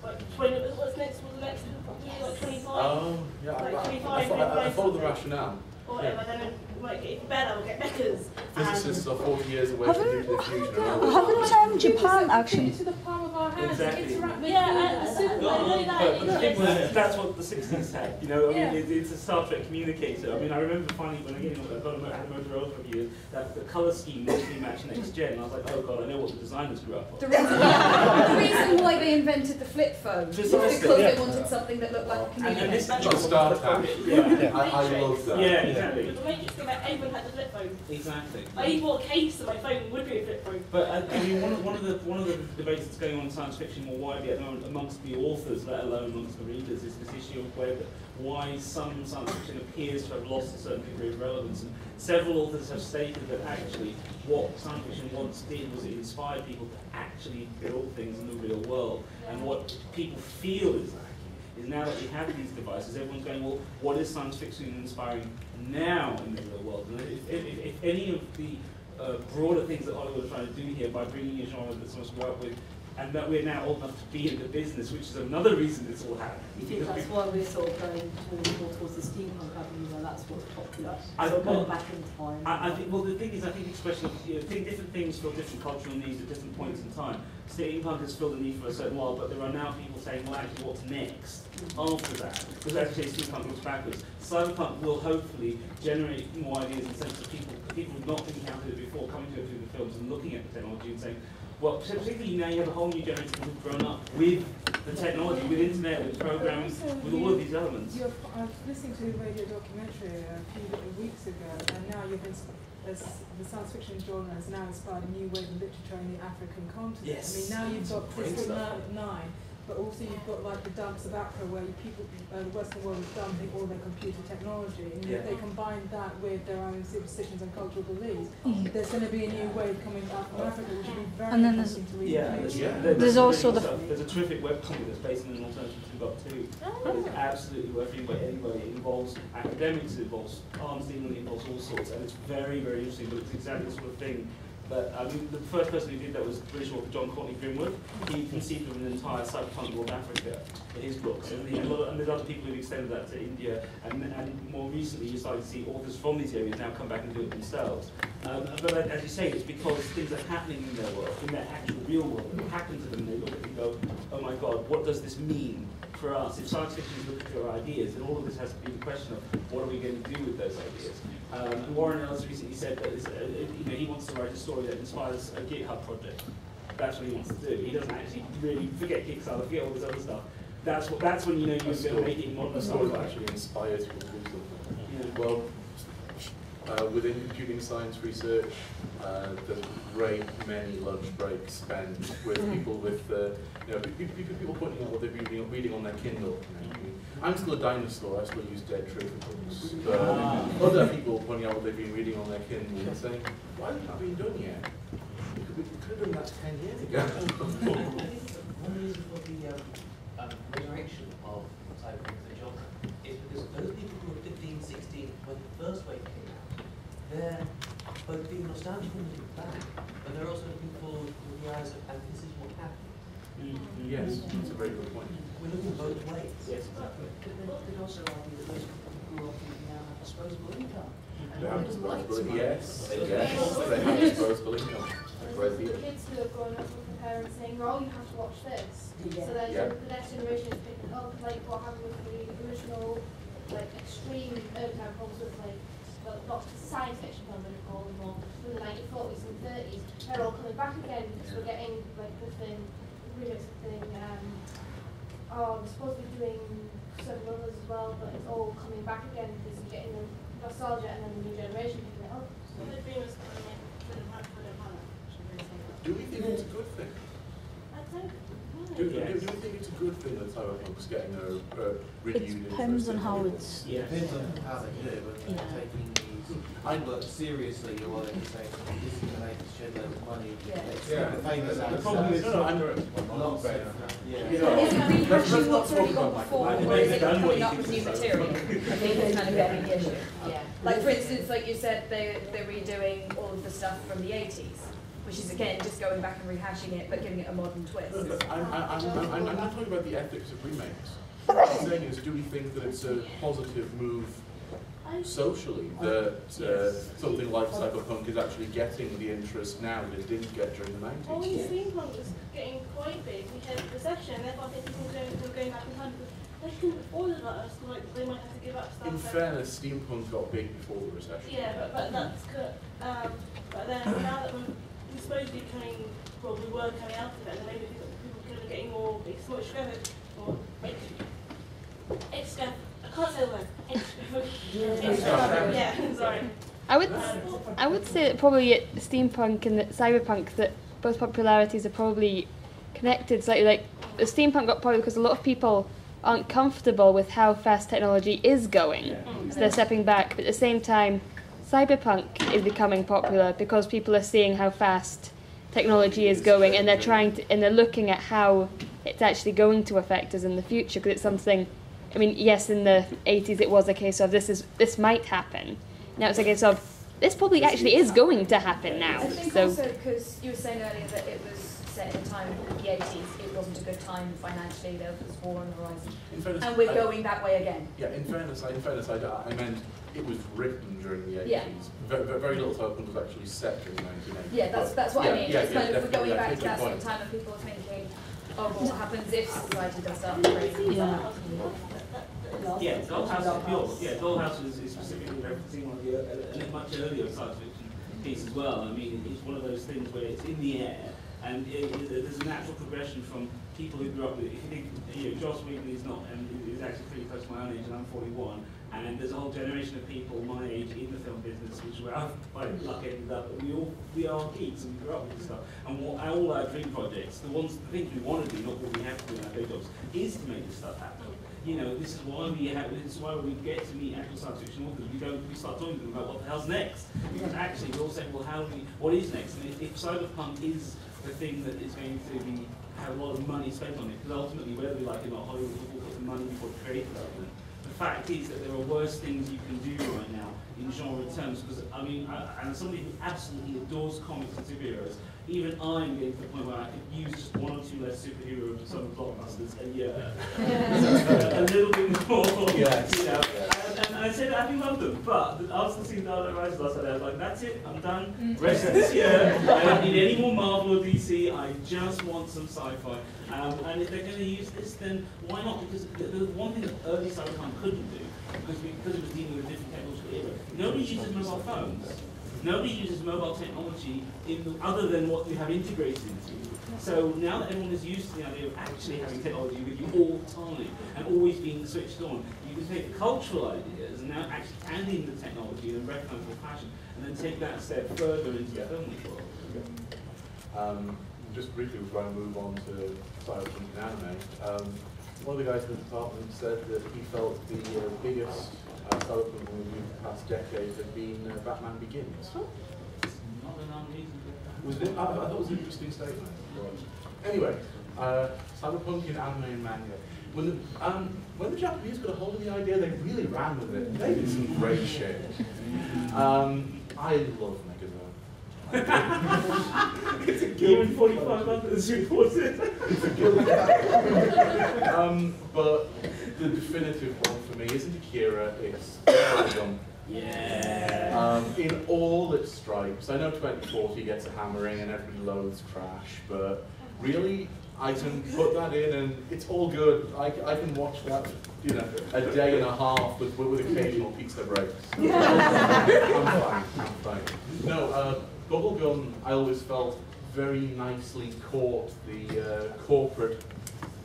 like 20, what's next? What's the next? Maybe like 25 Oh, yeah. I, Like I, I, 25, fo- I, I follow the 25 rationale. or whatever. Then we might better. We'll get mechas. Physicists are 40 years away Haven't- from nuclear fusion. and all that. Haven't um, Japan actually? it to the palm of our hands. Exactly. Interact with Yeah, the- and- the super that, But, but the thing that's what the 60s had. You know, I mean, Yeah. it, it's a Star Trek communicator. I mean, I remember finding when I get I got a, had a Motorola for years that the color scheme mostly matched next gen. I was like, oh god, I know what the designers grew up The on. reason, the reason why they invented the flip phone was because yeah. they wanted something that looked like a And, and this communicator. is Star Trek. Yeah, I, I love that. yeah, exactly. But the Matrix everyone had the flip phone. Exactly. I even bought a case so my phone would be a flip phone. But I, I mean, one of, one of the one of the debates that's going on in science fiction more widely at the moment amongst the authors, let alone amongst the readers, is this issue of whether why some science fiction appears to have lost a certain degree of relevance. And several authors have stated that actually what science fiction once did was it inspired people to actually build things in the real world. And what people feel is lacking is now that we have these devices, everyone's going, well, what is science fiction inspiring now in the real world? And if, if, if- any of the uh, broader things that Hollywood are trying to do here by bringing a genre that someone's grew up with, and that we're now old enough to be in the business, which is another reason this all happened. You think that's we- why we're sort of going more towards the steampunk avenue, where that's what's popular? I So don't know. back in time. I, I think, well, the thing is, I think expression of, you know, think different things fill different cultural needs at different points in time. Steampunk has filled a need for a certain while, but there are now people saying, well, actually, what's next after that? Because actually, steampunk looks backwards. Cyberpunk will hopefully generate more ideas in the sense that people, people who've not encountered it before, coming to it through the films and looking at the technology and saying, well, particularly now you have a whole new generation who've grown up with the technology, with internet, with programming, with all of these elements. You're, I was listening to a radio documentary a few weeks ago, and now you've the science fiction genre has now inspired a new wave of literature in the African continent. Yes. I mean, now you've got District Nine, but also you've got like the dumps of Accra where you people, uh, the Western world is dumping all their computer technology, and Yeah. if they combine that with their own superstitions and cultural beliefs, there's going to be a new wave coming out from Africa, which will be very And then there's- interesting to read. Yeah, there's. Yeah. there's, There's also the- stuff. there's a terrific webcomic that's based on an alternative to Got Two. It's absolutely worth reading by anybody. It involves academics, it involves arms dealing, it involves all sorts, and it's very, very interesting. But it's exactly the sort of thing that I mean, the first person who did that was British author Jon Courtenay Grimwood. He conceived of an entire cyberpunk North Africa in his books, and, he, and, there's other people who've extended that to India. And, and more recently, you started to see authors from these areas now come back and do it themselves. Um, but as you say, it's because things are happening in their world, in their actual real world, that happen to them, they look at it and go, oh my god, what does this mean for us? If science fiction is looking for ideas, then all of this has to be the question of what are we going to do with those ideas? Um, and Warren Ellis recently said that it's, uh, you know, he wants to write a story that inspires a GitHub project. That's what he wants to do. He doesn't actually really forget Kickstarter, forget all this other stuff. That's what. That's when you know you're going to make it in modern That's what actually inspires people to do. Yeah. Well, uh, within computing science research, uh, there's a great many lunch breaks spent with people with, uh, you know, pe- pe- pe- people pointing out what they've been reading, reading on their Kindle. I'm still a dinosaur, I still use dead trivia books. But other people pointing out what they've been reading on their Kindle and saying, why has that been done yet? We could, we could have done that 10 years ago. One reason for the um, um, resurrection of cyberpunk as a genre is because those people who were 15, 16 when the first wave came out, they're both being nostalgic when they look back, but they're also looking forward with the eyes of, and this is what happened. Yes, that's a very good point. We're looking both ways. Yes, exactly. But then they'd also argue that those people who grew up who now have disposable income. They have disposable, to yes, yes, they have disposable income. Great the kids who have grown up with their parents saying, oh, you have to watch this. Yeah. So then Yeah. the next generation is picking oh, up like what happened with the original, like extreme early time films with like, well, not science fiction films, I call them more, from the 1940s and 30s. They're all coming back again because we're getting like the thing, remix thing, um, oh, we're supposed to be doing several others as well, but it's all coming back again because you're getting the nostalgia and then the new generation picking it up. So the dream is coming in for the man, for the man. should we say that? Do we think it's a good thing? I don't Do, know. do, do we think it's a good thing that cyberpunk's getting a, a renewed It depends interest on in how people? it's. Yeah. Depends on how they do it, whether Yeah. taking these work seriously or whether they say, this is going to make us shed loads of money. Yeah. Let's Yeah. the famous The problem is- No, no, I'm, Not fair enough. you Yeah. know, Is it let's, let's rehashing what's already gone about before, or is it what coming up with new material? I think is kind of getting the issue. Yeah. Like for instance, like you said, they they're redoing all of the stuff from the 80s, which is again just going back and rehashing it, but giving it a modern twist. No, but I'm, I'm, I'm, I'm, I'm not talking about the ethics of remakes. What I'm saying is, do we think that it's a positive move I socially that uh, something like cyberpunk is actually getting the interest now that it didn't get during the Only 90s? steampunk was getting quite big. We had Recession and therefore I think people are going, are going back in time they couldn't afford it like us, like they might have to give up stuff. In fairness, steampunk got big before the recession. Yeah, but, but that's good. Um, but then now that we're, we're supposed to be coming, well, we were coming out of it, and maybe people, people are kind of getting more exposure, or extra. I can't say the word. Extra. extra. Yeah, sorry. I would, I would say that probably at steampunk and that cyberpunk that both popularities are probably connected slightly. Like the steampunk got popular because a lot of people aren't comfortable with how fast technology is going, so they're stepping back. But at the same time, cyberpunk is becoming popular because people are seeing how fast technology is going, and they're trying to, and they're looking at how it's actually going to affect us in the future because it's something. I mean, yes, in the 80s it was a case of this is this might happen. Now it's a case of this probably actually is going to happen now. I think So also because you were saying earlier that it was set in a time of the 80s, it wasn't a good time financially, there was war on the horizon. In fairness, And we're I- going that way again. Yeah, in fairness, I, in fairness, I, I meant it was written during the 80s. Yeah. Very, very little cyberpunk was actually set during the 1980s. Yeah, that's, But- that's what yeah, I mean. Yeah, it's yeah, kind of, we're definitely, going yeah, back take to your that sort point. of time of people thinking, oh, well, what happens if society does start breaking Yeah. Yeah, Dollhouse is pure. Yeah, Dollhouse is, is specifically referencing one of the uh, a much earlier science fiction piece as well. I mean, it's one of those things where it's in the air, and it, it, there's a natural progression from people who grew up with. If you think, you know, Joss Whedon is not, and is actually pretty close to my own age, and I'm 41. And there's a whole generation of people my age in the film business, which where I've by luck ended up. But we all we are geeks and we grew up with this stuff. And what all our dream projects, the ones, the things we want to do, not what we have to do in our day jobs, is to make this stuff happen you know, this is why we have, this is why we get to meet actual science fiction authors. We don't, we start talking to them about what the hell's next. Because actually, we're all saying, well, how do we, what is next? And if, if cyberpunk is the thing that is going to be, have a lot of money spent on it, because ultimately, whether we like it or not, Hollywood will put the money before creative development. The fact is that there are worse things you can do right now in genre terms, because, I mean, I, and somebody who absolutely adores comics and superheroes, even I'm getting to the point where I could use just one or two less superhero summer blockbusters a year. a little bit more, Yes. you know. And, and I said I do love them, but after seeing Dark Knight Rises last night, I was like, that's it, I'm done. Rest of this year, I don't need any more Marvel or DC, I just want some sci-fi. Um, and if they're going to use this, then why not? Because the, the one thing that early cyberpunk couldn't do, because, we, because it was dealing with a different technological era, nobody uses mobile phones. Nobody uses mobile technology in the, other than what we have integrated into. So now that everyone is used to the idea of actually having technology with you all the time and always being switched on, you can take cultural ideas and now actually add in the technology in a recognizable fashion and then take that step further into the film world. Um, just briefly before I move on to cyberpunk and anime, um, one of the guys in the department said that he felt the uh, biggest uh, movie of the past decade had been uh, Batman Begins. Not an unreasonable. Was it? I, I thought it was an interesting statement. Anyway, uh, cyberpunk in anime and manga. When the, um, when the Japanese got a hold of the idea, they really ran with it. They did some great shit. Um, I love Megazord. it's a Even 45 others reported. it's a guilty um, but the definitive one for me isn't Akira, it's Bubblegum. Yeah. Um, in all its stripes. I know 2040 gets a hammering and everybody loathes Crash, but really, I can put that in and it's all good. I, I can watch that, you know, a day and a half with, with, with occasional pizza breaks. I'm fine, I'm fine. No, uh, Bubblegum, I always felt very nicely caught the uh, corporate,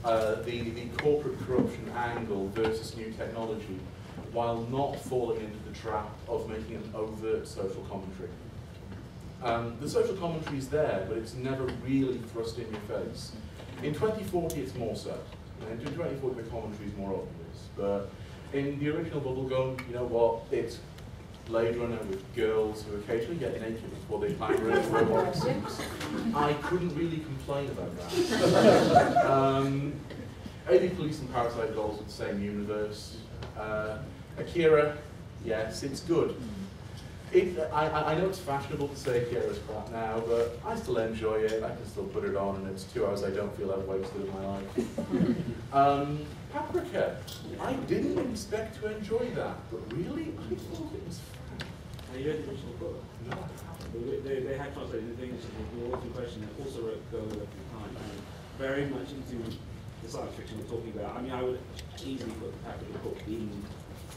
uh, the, the corporate corruption angle versus new technology, while not falling into the trap of making an overt social commentary. Um, the social commentary is there, but it's never really thrust in your face. In 2040, it's more so. In 2040, the commentary is more obvious. But in the original Bubblegum, you know what? It's Blade Runner with girls who occasionally get naked before they climb into robotic suits. I couldn't really complain about that. um, A.D. Police and Parasite Dolls with the same universe. Uh, Akira, yes, it's good. It, I, I I know it's fashionable to say Akira's crap now, but I still enjoy it. I can still put it on, and it's two hours I don't feel I've wasted in my life. um, Paprika, I didn't expect to enjoy that, but really, I thought it was fun. Have you read the original book? No. They, they, they had translated into English, and the author in question also wrote Go Away from Time, and very much into the science fiction we're talking about. I mean, I would easily put the fact of the book in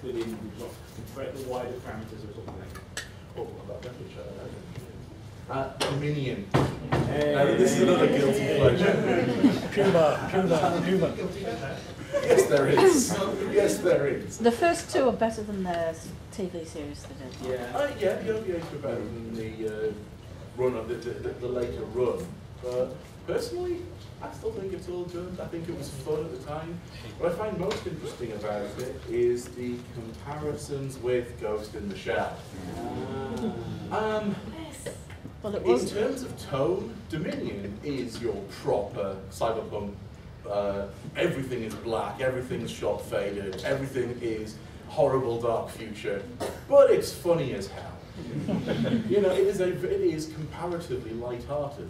within the, dro- the wider parameters we're talking about. Oh, about that, which I- Uh, Dominion. Hey. Now, this is another guilty pleasure. Puma, Puma, Puma. Yes, there is. Yes, there is. The first two are better than the TV series they did. Yeah. Uh, yeah, the OVAs were better than the uh, run of the, the, the later run. But personally, I still think it's all good. I think it was fun at the time. What I find most interesting about it is the comparisons with Ghost in the Shell. Um, Well, in terms of tone, Dominion is your proper cyberpunk. Uh, everything is black, everything's shot faded, everything is horrible dark future, but it's funny as hell. you know, it is a it is comparatively light-hearted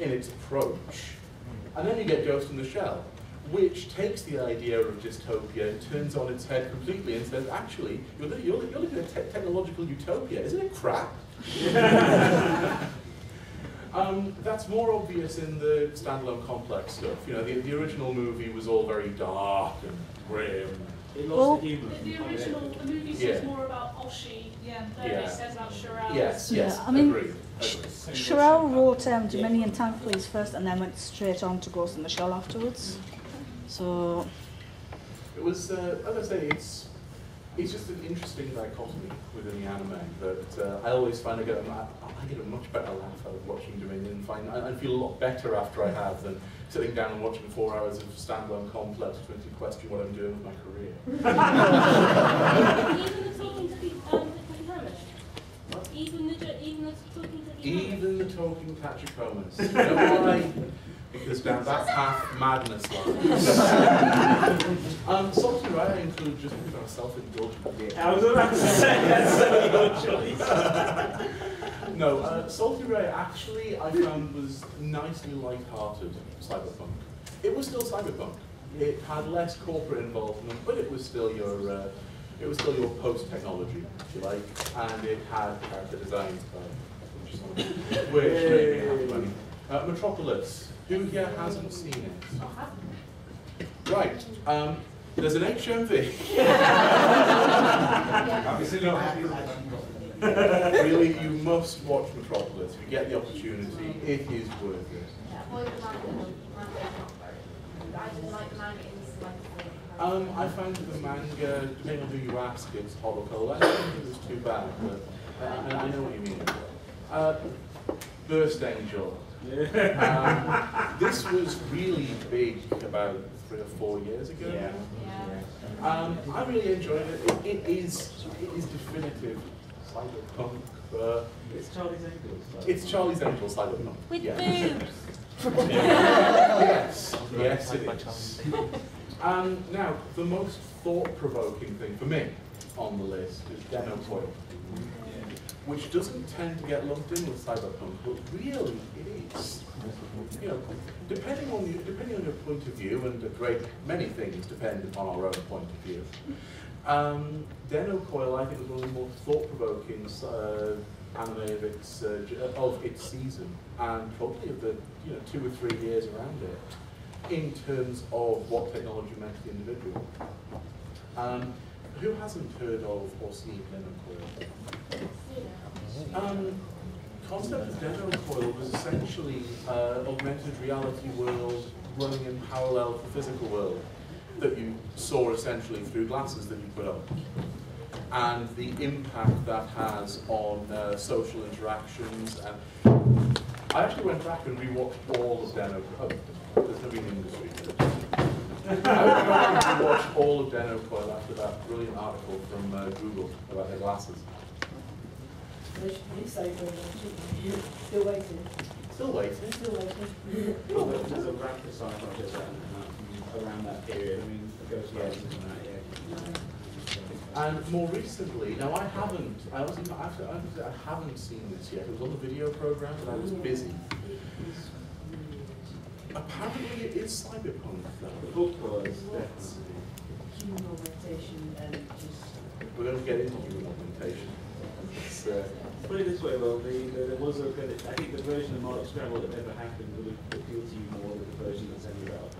in its approach, and then you get Ghost in the Shell, which takes the idea of dystopia and turns on its head completely and says, actually, you're, you're, you're living in a te- technological utopia, isn't it crap? Um, that's more obvious in the standalone complex stuff. You know, the, the original movie was all very dark and grim. It Well- the humour. The, the original, the movie Yeah. says more about Oshii Yeah. than Yeah. it says about Shirow. Yes, yes, Yeah, yes, I mean- agreed. agreed. Shirow wrote um, Dominion Tank Police first and then went straight on to Ghost in the Shell afterwards. So, It was, uh, as I say, it's it's just an interesting dichotomy within the anime that uh, I always find I get, a, I get a much better laugh out of watching Dominion and find I, I feel a lot better after I have than sitting down and watching four hours of standalone complex to to question what I'm doing with my career. Even the talking to the, um. Even the, even the talking to the Even the talking Tachicomas. You know why? Because down that path, madness lies. um, Solty Rei I include just because I'm self-indulgent. I was about to say, that's so your choice. No, uh, Solty Rei actually I found was nicely light-hearted cyberpunk. It was still cyberpunk. It had less corporate involvement, but it was still your uh, it was still your post-technology, if you like, and it had character designs, uh, which is which made me happy money. Uh, Metropolis. Who here hasn't seen it? Right. Um, there's an HMV. really, you must watch Metropolis. If you get the opportunity, it is worth it. Yeah, avoid the manga. Manga is not very good. I didn't the manga in this like Um, I found that the manga, depending on who you ask, it's horrible. I don't think it was too bad, but uh, I, I know what you mean. Uh, Burst Angel. Um, this was really big about three or four years ago. Yeah. Um, I really enjoyed it. It, it is it is definitive cyberpunk. Uh, It's Charlie's Angels. so- it's Charlie's Angel cyberpunk. with yeah. boobs. yes, yes it is. Um, now, the most thought-provoking thing for me on the list is Dennou Coil, which doesn't tend to get lumped in with cyberpunk, but really it is. You know, depending on you, depending on your point of view, and a great many things depend upon our own point of view. Um, Dennou Coil, I think, was one of the more thought-provoking uh, anime of its uh, of its season, and probably of the you know two or three years around it, in terms of what technology meant to the individual. Um, who hasn't heard of or seen Dennou Coil? Um, concept of Dennou Coil was essentially uh, augmented reality world running in parallel to the physical world that you saw essentially through glasses that you put on. And the impact that has on uh, social interactions. And I actually went back and rewatched all of Dennou. Oh, there's in the industry. I rewatched all of Dennou Coil after that brilliant article from uh, Google about their glasses. Still waiting. Still waiting. Still waiting. Well, there- There's a rapid sci-fi project around, around that period. I mean, negotiations and that, yeah. And more recently, now I haven't, I was, actually, I haven't seen this yet. It was on the video program, but I was busy. Apparently, it is cyberpunk, The book was, That's- Human augmentation and just. We're going to get into human augmentation. It's, uh, Put it this way, well, the, the, there was a, I think the version of Mardock Scramble that never happened would have appealed to you more than the version that's ended up.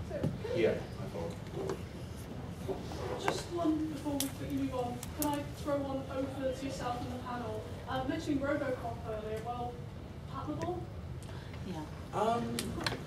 Yeah, I thought. Just one before we quickly move on. Can I throw one over to yourself in the panel? Uh, mentioning Robocop earlier, well, Patlabor? Yeah. Um,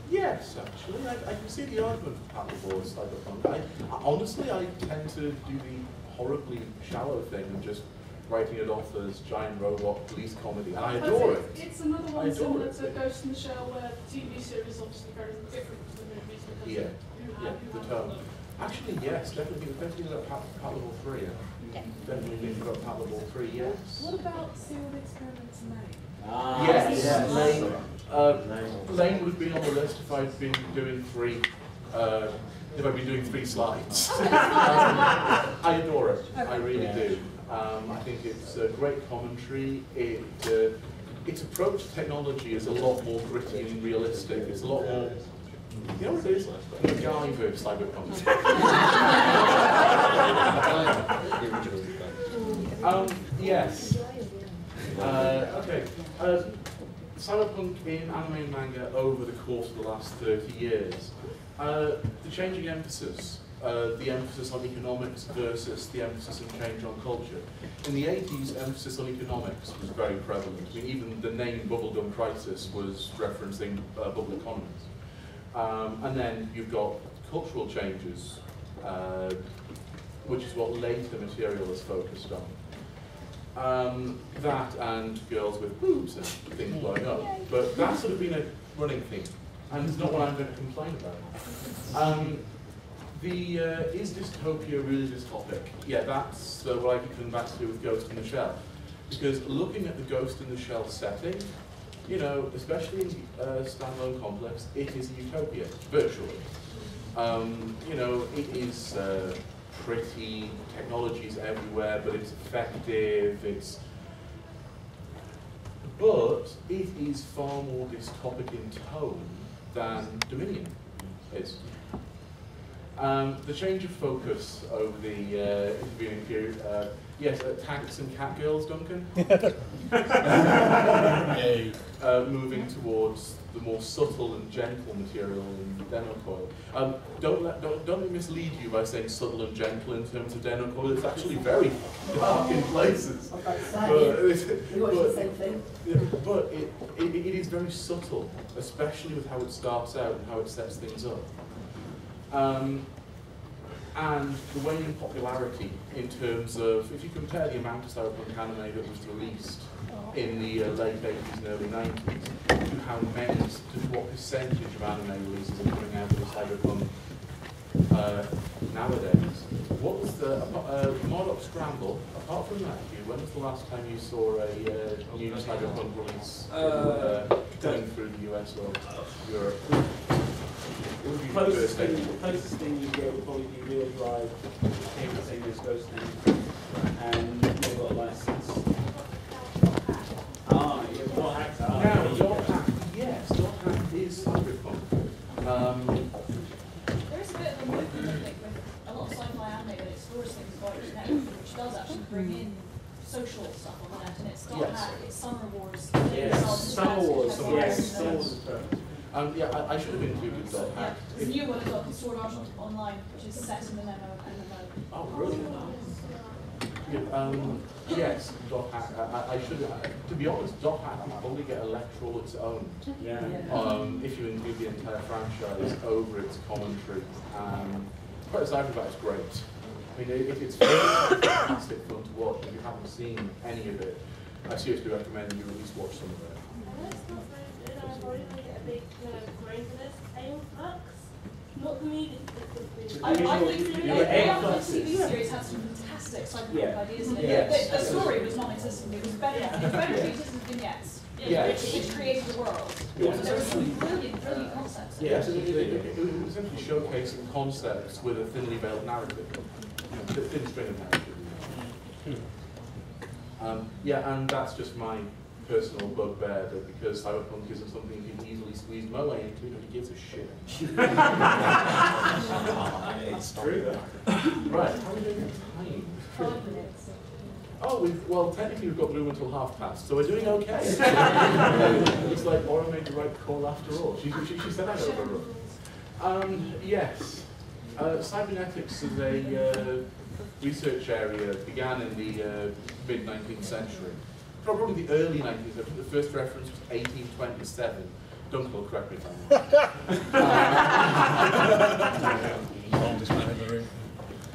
yes, actually, I, I can see the argument for Patlabor cyberpunk. I, I, honestly, I tend to do the horribly shallow thing of just writing it off as giant robot police comedy, and I adore it. It's, it's another one adore similar to Ghost in the Shell, where the TV series is obviously very different to the movies because Yeah, of yeah, the had tone. them. Actually, yes, definitely, definitely about Pat, Patlabor 3. Yeah. Definitely think about Patlabor 3, yes. What about Serial Experiments Lain? Ah, yes, yes. Lain. Uh, Lain would have been on the list if I'd been doing three. Uh, if I'd been doing three slides. um, I adore it. I really do. Um, I think it's a great commentary. It uh, its approach to technology is a lot more gritty and realistic. It's a lot more. You know what it is? MacGyver cyberpunk. um, yes. Uh, okay. Uh, cyberpunk in anime and manga over the course of the last 30 years. Uh, the changing emphasis, uh, the emphasis on economics versus the emphasis on change on culture. In the 80s, emphasis on economics was very prevalent. I mean, even the name bubblegum crisis was referencing uh, bubble economies. Um, and then you've got cultural changes, uh, which is what later material is focused on. Um, that and girls with boobs and things blowing up. But that's sort of been a running theme, and it's not what I'm going to complain about. Um, the uh, is dystopia really dystopic? Yeah, that's uh, what I keep coming back to with Ghost in the Shell. Because looking at the Ghost in the Shell setting, you know, especially in uh, standalone complex, it is a utopia, virtually. Um, you know, it is uh, pretty, technology's everywhere, but it's effective, it's... But it is far more dystopic in tone than Dominion is. Um, the change of focus over the uh, intervening period, uh, yes, uh, tanks and cat girls, Duncan? uh, moving towards the more subtle and gentle material in Dennou Coil. Um, don't, let, don't, don't let me mislead you by saying subtle and gentle in terms of Dennou Coil. It's actually very dark in places. I was about But, you watch the but- same thing. but it, it, it is very subtle, especially with how it starts out and how it sets things up. Um, and the waning popularity in terms of, if you compare the amount of cyberpunk anime that was released in the uh, late 80s and early 90s to how many, to what percentage of anime releases are coming out of cyberpunk uh, nowadays. What was the, uh, Mardock Scramble, apart from that, Hugh, when was the last time you saw a uh, new cyberpunk release uh, going through the US or Europe? What would be the Closest first thing, thing? closest thing you get would probably be Real Drive, came the same as Ghost Name, and they got a license. Ah, yeah, Dot Hack, ah, Now, there you Dot. Hack, yes, Dot Hack is cyberpunk. Um, There's a bit of a movement, I think, with a lot of sci-fi anime that explores things about internet, which does actually bring in social stuff on that, and it's Dot Yes. Hack, it's Summer Wars. Yes, it's all Summer this Wars, yes, stuff. Summer Wars is perfect. Um, yeah, I, I should have included Dot Yeah, Hack. there's a new one as well, called Sword Art Online, which is set in the MMO, MMO. Oh, really? Yeah, um, yes, Dot Hack. I, I- I should. I, to be honest, Dot Hack would probably get electoral its own. Yeah. Um, if you include the entire franchise over its commentary. Um, quite aside from that, it's great. I mean, it, it's fantastic fun to watch. If you haven't seen any of it, I seriously recommend you at least watch some of it. Let's not very good. I'm probably going to get a uh, brain for this. Aeon Not the media. I, I think the Yeah, the Egg Apple Fluxes. TV series had some fantastic cyberpunk Yeah. ideas in it. Yes. The, the story was non-existent. It was better. It was better treated as vignettes. Yes. Which, which created the world. Yes. There were some brilliant, brilliant concepts. Yes, it, it, it, it was essentially showcasing concepts with a thinly veiled narrative. You know, the thin string of narrative. Um, yeah, and that's just my personal bugbear that because cyberpunk isn't something you can easily squeeze my way into, nobody gives a shit. It's true though. Right, how are we doing on time? Oh, we've, well, technically we've got through until half past, so we're doing okay. Looks like Laura made the right call after all. She, she, she said I overruled. Um, yes. Uh, cybernetics as a uh, research area began in the uh, mid 19th century. Probably the early 19th. The first reference was 1827. Dunkel, correct me if I'm. Oldest man in the room.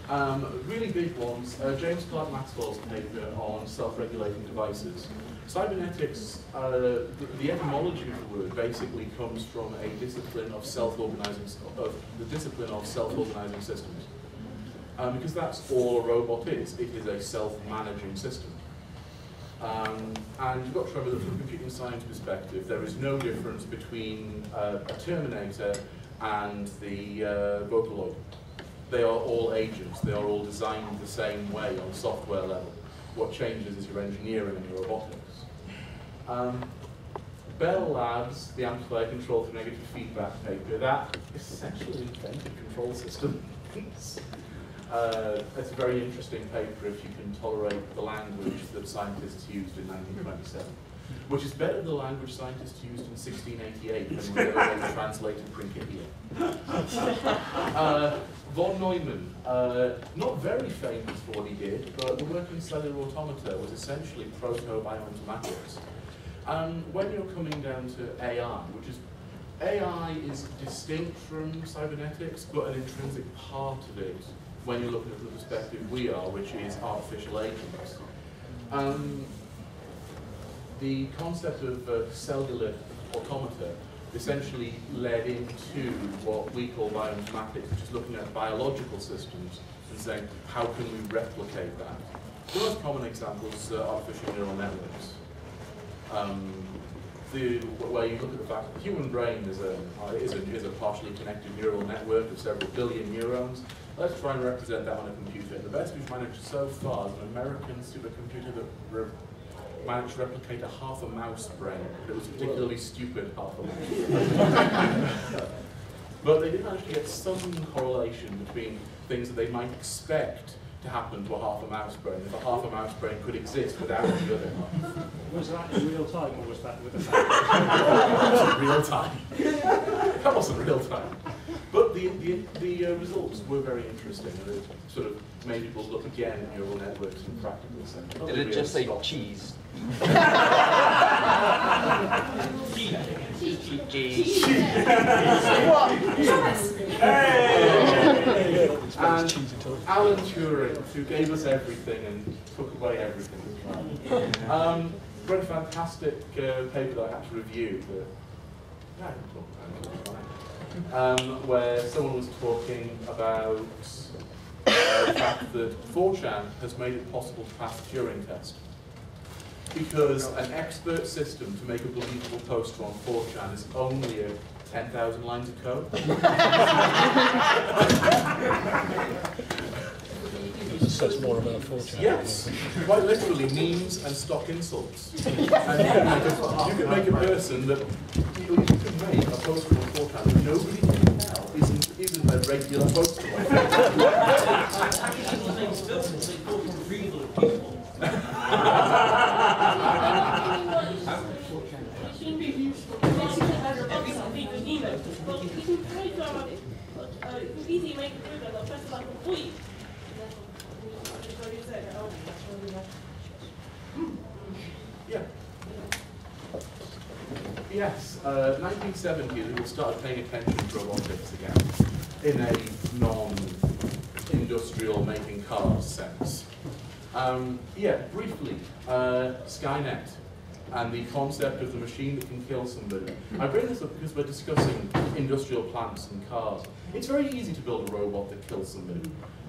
Um, really big ones. Uh, James Clerk Maxwell's paper on self-regulating devices. Cybernetics, uh, the, the etymology of the word basically comes from a discipline of self-organizing, of the discipline of self-organizing systems. Um, because that's all a robot is. It is a self-managing system. Um, and you've got to remember that from a computing science perspective, there is no difference between uh, a Terminator and the uh. They are all agents. They are all designed the same way on software level. What changes is your engineering and your robotics. Um, Bell Labs, the amplifier control for negative feedback paper, that essentially invented control systems. Uh, it's a very interesting paper if you can tolerate the language that scientists used in 1927, which is better than the language scientists used in 1688 when they translated Principia. Uh, von Neumann, uh, not very famous for what he did, but the work in cellular automata was essentially proto-bioinformatics. Um, when you're coming down to AI, which is AI is distinct from cybernetics, but an intrinsic part of it when you're looking at the perspective we are, which is artificial agents. Um, the concept of uh, cellular automata essentially led into what we call bioinformatics, which is looking at biological systems and saying, how can we replicate that? The most common example is uh, artificial neural networks. Um, the, where you look at the fact that the human brain is a, is, a, is a partially connected neural network of several billion neurons. Let's try and represent that on a computer. The best we've managed so far is an American supercomputer that managed to replicate a half a mouse brain. It was particularly stupid half a mouse. but they did manage to get some correlation between things that they might expect to happen to a half a mouse brain, if a half a mouse brain could exist without the other half. Was that in real time or was that with a That wasn't real time. that wasn't real time. But the, the, the uh, results were very interesting and it sort of made people look again at neural networks in practical sense. Did it just say stuff. And Alan Turing, who gave us everything and took away everything. as well. Um, read a fantastic uh, paper that I had to review, um, where someone was talking about uh, the fact that 4chan has made it possible to pass the Turing test. Because an expert system to make a believable poster on 4chan is only a 10,000 lines of code. It says more about 4chan. Yes, quite literally memes and stock insults. And you can make a, you can make a person that you, you can make a poster on 4chan that nobody can tell isn't, isn't a regular poster. It shouldn't be useful. It's as a box of people email. But you can try to, uh, uh, you can easily make a program that press like a tweet. Yeah. Yes, uh, 1970, people started paying attention to robotics again in a non-industrial making cars sense. Um, yeah, briefly, uh, Skynet and the concept of the machine that can kill somebody. I bring this up because we're discussing industrial plants and cars. It's very easy to build a robot that kills somebody.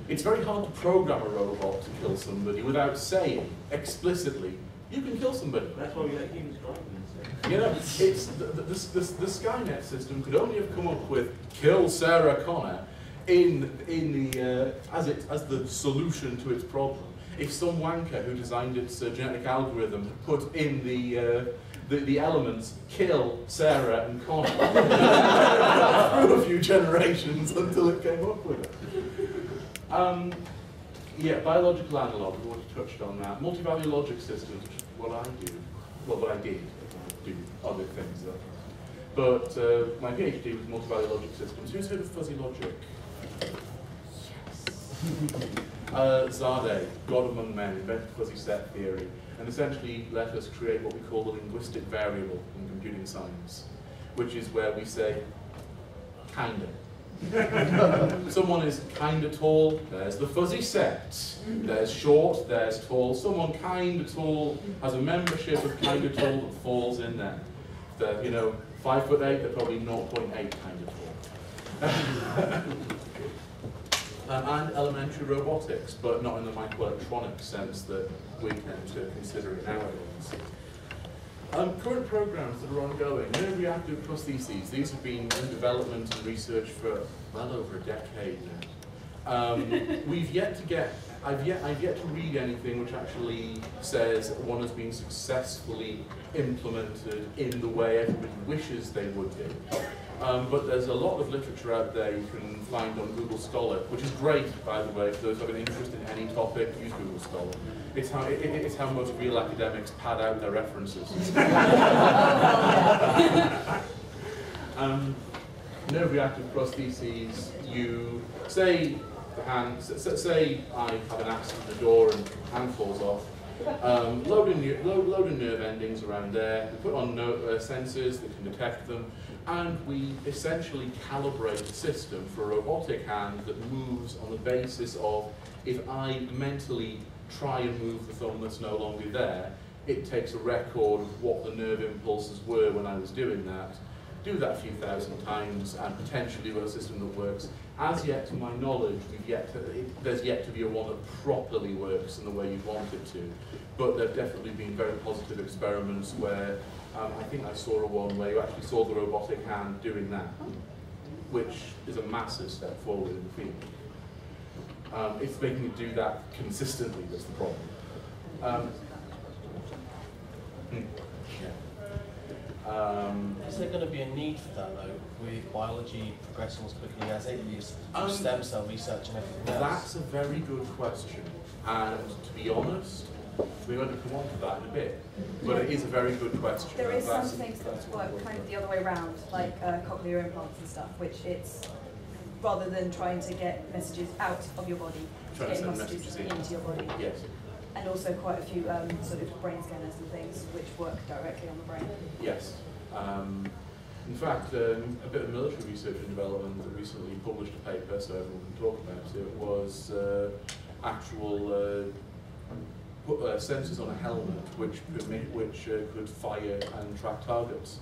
It's very hard to program a robot to kill somebody without saying explicitly, you can kill somebody. That's why we let humans drive them. You know, it's the, the, the, the, the Skynet system could only have come up with kill Sarah Connor in in the uh, as it as the solution to its problem. If some wanker who designed its uh, genetic algorithm had put in the uh, the, the elements kill Sarah and Connor through a few generations until it came up with it. Um, yeah, biological analog, We've already touched on that. Multi-value logic systems, which is what I do, well, what I did, I do other things though. But uh, my PhD was multi-value logic systems. Who's heard of fuzzy logic? Uh, Zadeh, God among men, invented fuzzy set theory, and essentially let us create what we call the linguistic variable in computing science, which is where we say, kinda. Someone is kinda tall, there's the fuzzy set. There's short, there's tall. Someone kinda tall has a membership of kinda tall that falls in there. They're, you know, five foot eight, they're probably 0.8 kinda tall. um, and elementary robotics, but not in the microelectronics sense that we tend to consider it nowadays. Um, current programs that are ongoing, no reactive prostheses, these have been in development and research for well over a decade now. Um, we've yet to get, I've yet, I've yet to read anything which actually says one has been successfully implemented in the way everybody wishes they would be. Um, but there's a lot of literature out there you can find on Google Scholar, which is great, by the way, for those who have an interest in any topic, use Google Scholar. It's how, it, it- it's how most real academics pad out their references. um, no reactive prostheses, you say the hand, say I have an accident at the door and the hand falls off, um, load, in, load, load in nerve endings around there, put on no, uh, sensors that can detect them, and we essentially calibrate the system for a robotic hand that moves on the basis of if I mentally try and move the thumb that's no longer there, it takes a record of what the nerve impulses were when I was doing that. Do that a few thousand times and potentially with a system that works. As yet, to my knowledge, we've yet to, it, there's yet to be a one that properly works in the way you'd want it to. But there have definitely been very positive experiments where um, I think I saw a one where you actually saw the robotic hand doing that, which is a massive step forward in the field. Um, it's making it do that consistently that's the problem. Um, hmm, yeah. Um, Is there going to be a need for that though, with biology progressing as quickly as it is, Um, stem cell research and everything else? That's a very good question. And to be honest, we're going to come on to that in a bit. But it is a very good question. There is some things that work kind of the other way around, like uh, cochlear implants and stuff, which it's rather than trying to get messages out of your body, Trying to getting messages messages in. into your body. Yes, And also quite a few um, sort of brain scanners and things which work directly on the brain. yes. Um, in fact, um, a bit of military research and development that recently published a paper, so everyone can talk about it, was uh, actual uh, put, uh, sensors on a helmet which permit, which uh, could fire and track targets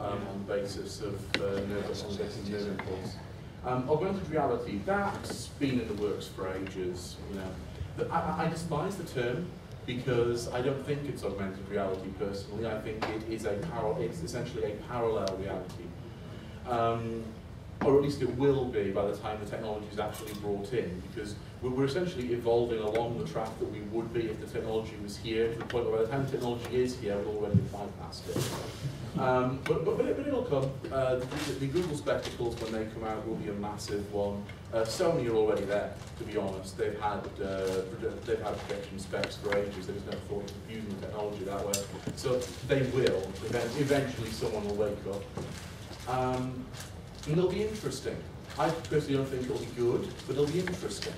um, on the basis of uh, the of nerve impulse. Um, augmented reality, that's been in the works for ages, you know. But I, I- despise the term because I don't think it's augmented reality personally. I think it is a it's essentially a parallel reality. Um, or at least it will be by the time the technology is actually brought in, because we're, essentially evolving along the track that we would be if the technology was here, to the point where by the time technology is here, we've already bypassed it. Um, but, but, but, it, it'll come. Uh, the, the Google spectacles, when they come out, will be a massive one. Uh, Sony are already there, to be honest. They've had, uh, they've had projection specs for ages. They just never thought of using the technology that way. So they will. Event- Eventually someone will wake up. Um, and it'll be interesting. I personally don't think it'll be good, but it'll be interesting.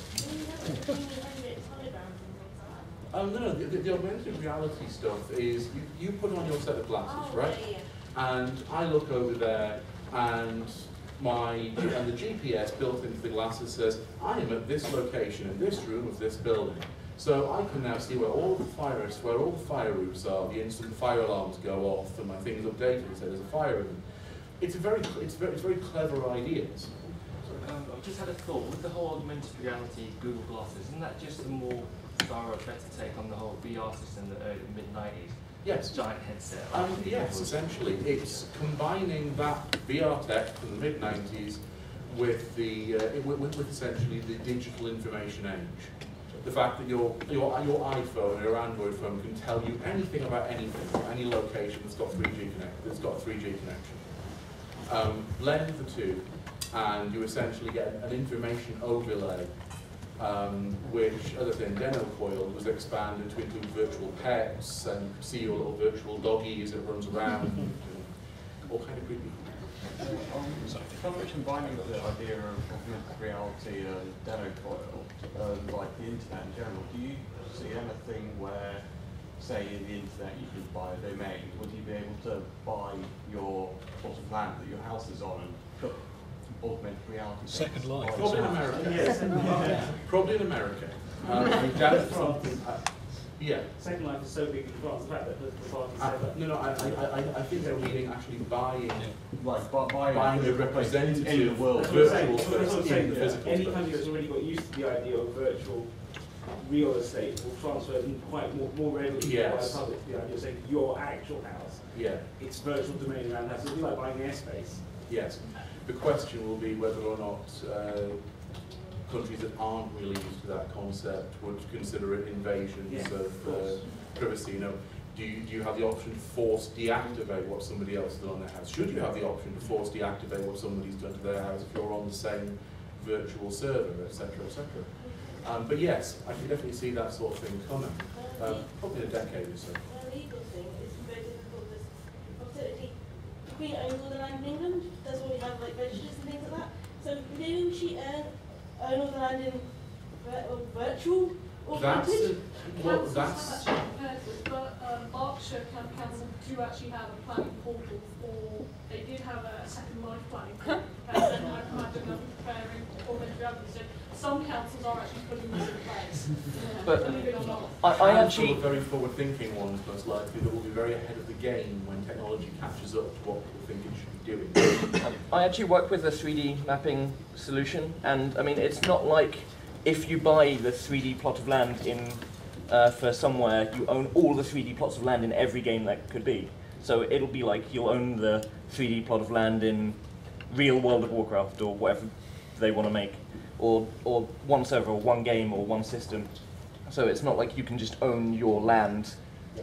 Um, no, the, the, the augmented reality stuff is you, you put on your set of glasses, Oh, right? yeah, And I look over there and my and the GPS built into the glasses says, I am at this location in this room of this building. So I can now see where all the fire where all the fire routes are, the instant fire alarms go off and my thing's updated and say there's a fire room. It's a very it's very it's very clever ideas. Um, I've just had a thought. With the whole augmented reality Google Glasses, isn't that just a more thorough, better take on the whole VR system that early mid 90s? Yes. Giant headset. Um, yes, essentially. It's combining that VR tech from the mid 90s with the uh, with, with with essentially the digital information age. The fact that your your your iPhone or your Android phone can tell you anything about anything, any location that's got 3G connect that's got 3G connection. Um, blend the two, and you essentially get an information overlay um, which, other than Dennou Coil, was expanded to include virtual pets and see your little virtual doggy as it runs around, and all kind of creepy. Kind of combining the idea of augmented reality and Dennou Coil, and like the internet in general, do you see anything where, say in the internet you could buy a domain, would you be able to buy your plot of land that your house is on and put augmented reality? things Second Life. on Probably in? America. Yes. Yeah. Probably in America. Um, that's uh, yeah. Second Life is so big in France, the fact that the, the party I, said that. no, no, I, I, I, I think they're meaning actually buying, Like bu- buying, buying a physical representative in the world. That's saying. virtual That's what I'm saying. in the physical Any country that's already got used to the idea of virtual real estate will transfer quite more, more readily by the public to the idea of saying your actual house. Yeah, It's virtual domain around the house. It'll be like buying airspace. yes. The question will be whether or not uh, countries that aren't really used to that concept would consider it invasions Yeah, of of uh, privacy. You know, do you, do you have the option to force deactivate what somebody else has done on their house? Should you have the option to force deactivate what somebody's done to their house if you're on the same virtual server, etc., etc.? Um, but yes, I can definitely see that sort of thing coming, um, probably in a decade or so. The legal thing is very difficult because obviously Queen owns all the land in England, that's why we have like registers and things like that. So maybe she earn, own all the land in vir- or virtual That's, augmented? well, that's, have actually compared but um, Berkshire County Council do actually have a planning portal for, they did have a second life planning portal, and then I imagine they'll preparing augmented reality, so some councils are actually putting this in place. But- Believe it or not. I, I And actually, sort of very forward-thinking ones, most likely, that will be very ahead of the game when technology catches up to what people think it should be doing. I actually work with a 3D mapping solution, and I mean, it's not like if you buy the 3D plot of land in uh, for somewhere, you own all the 3D plots of land in every game that could be. So it'll be like you'll own the 3D plot of land in real World of Warcraft or whatever they want to make, or or one server or one game or one system. So it's not like you can just own your land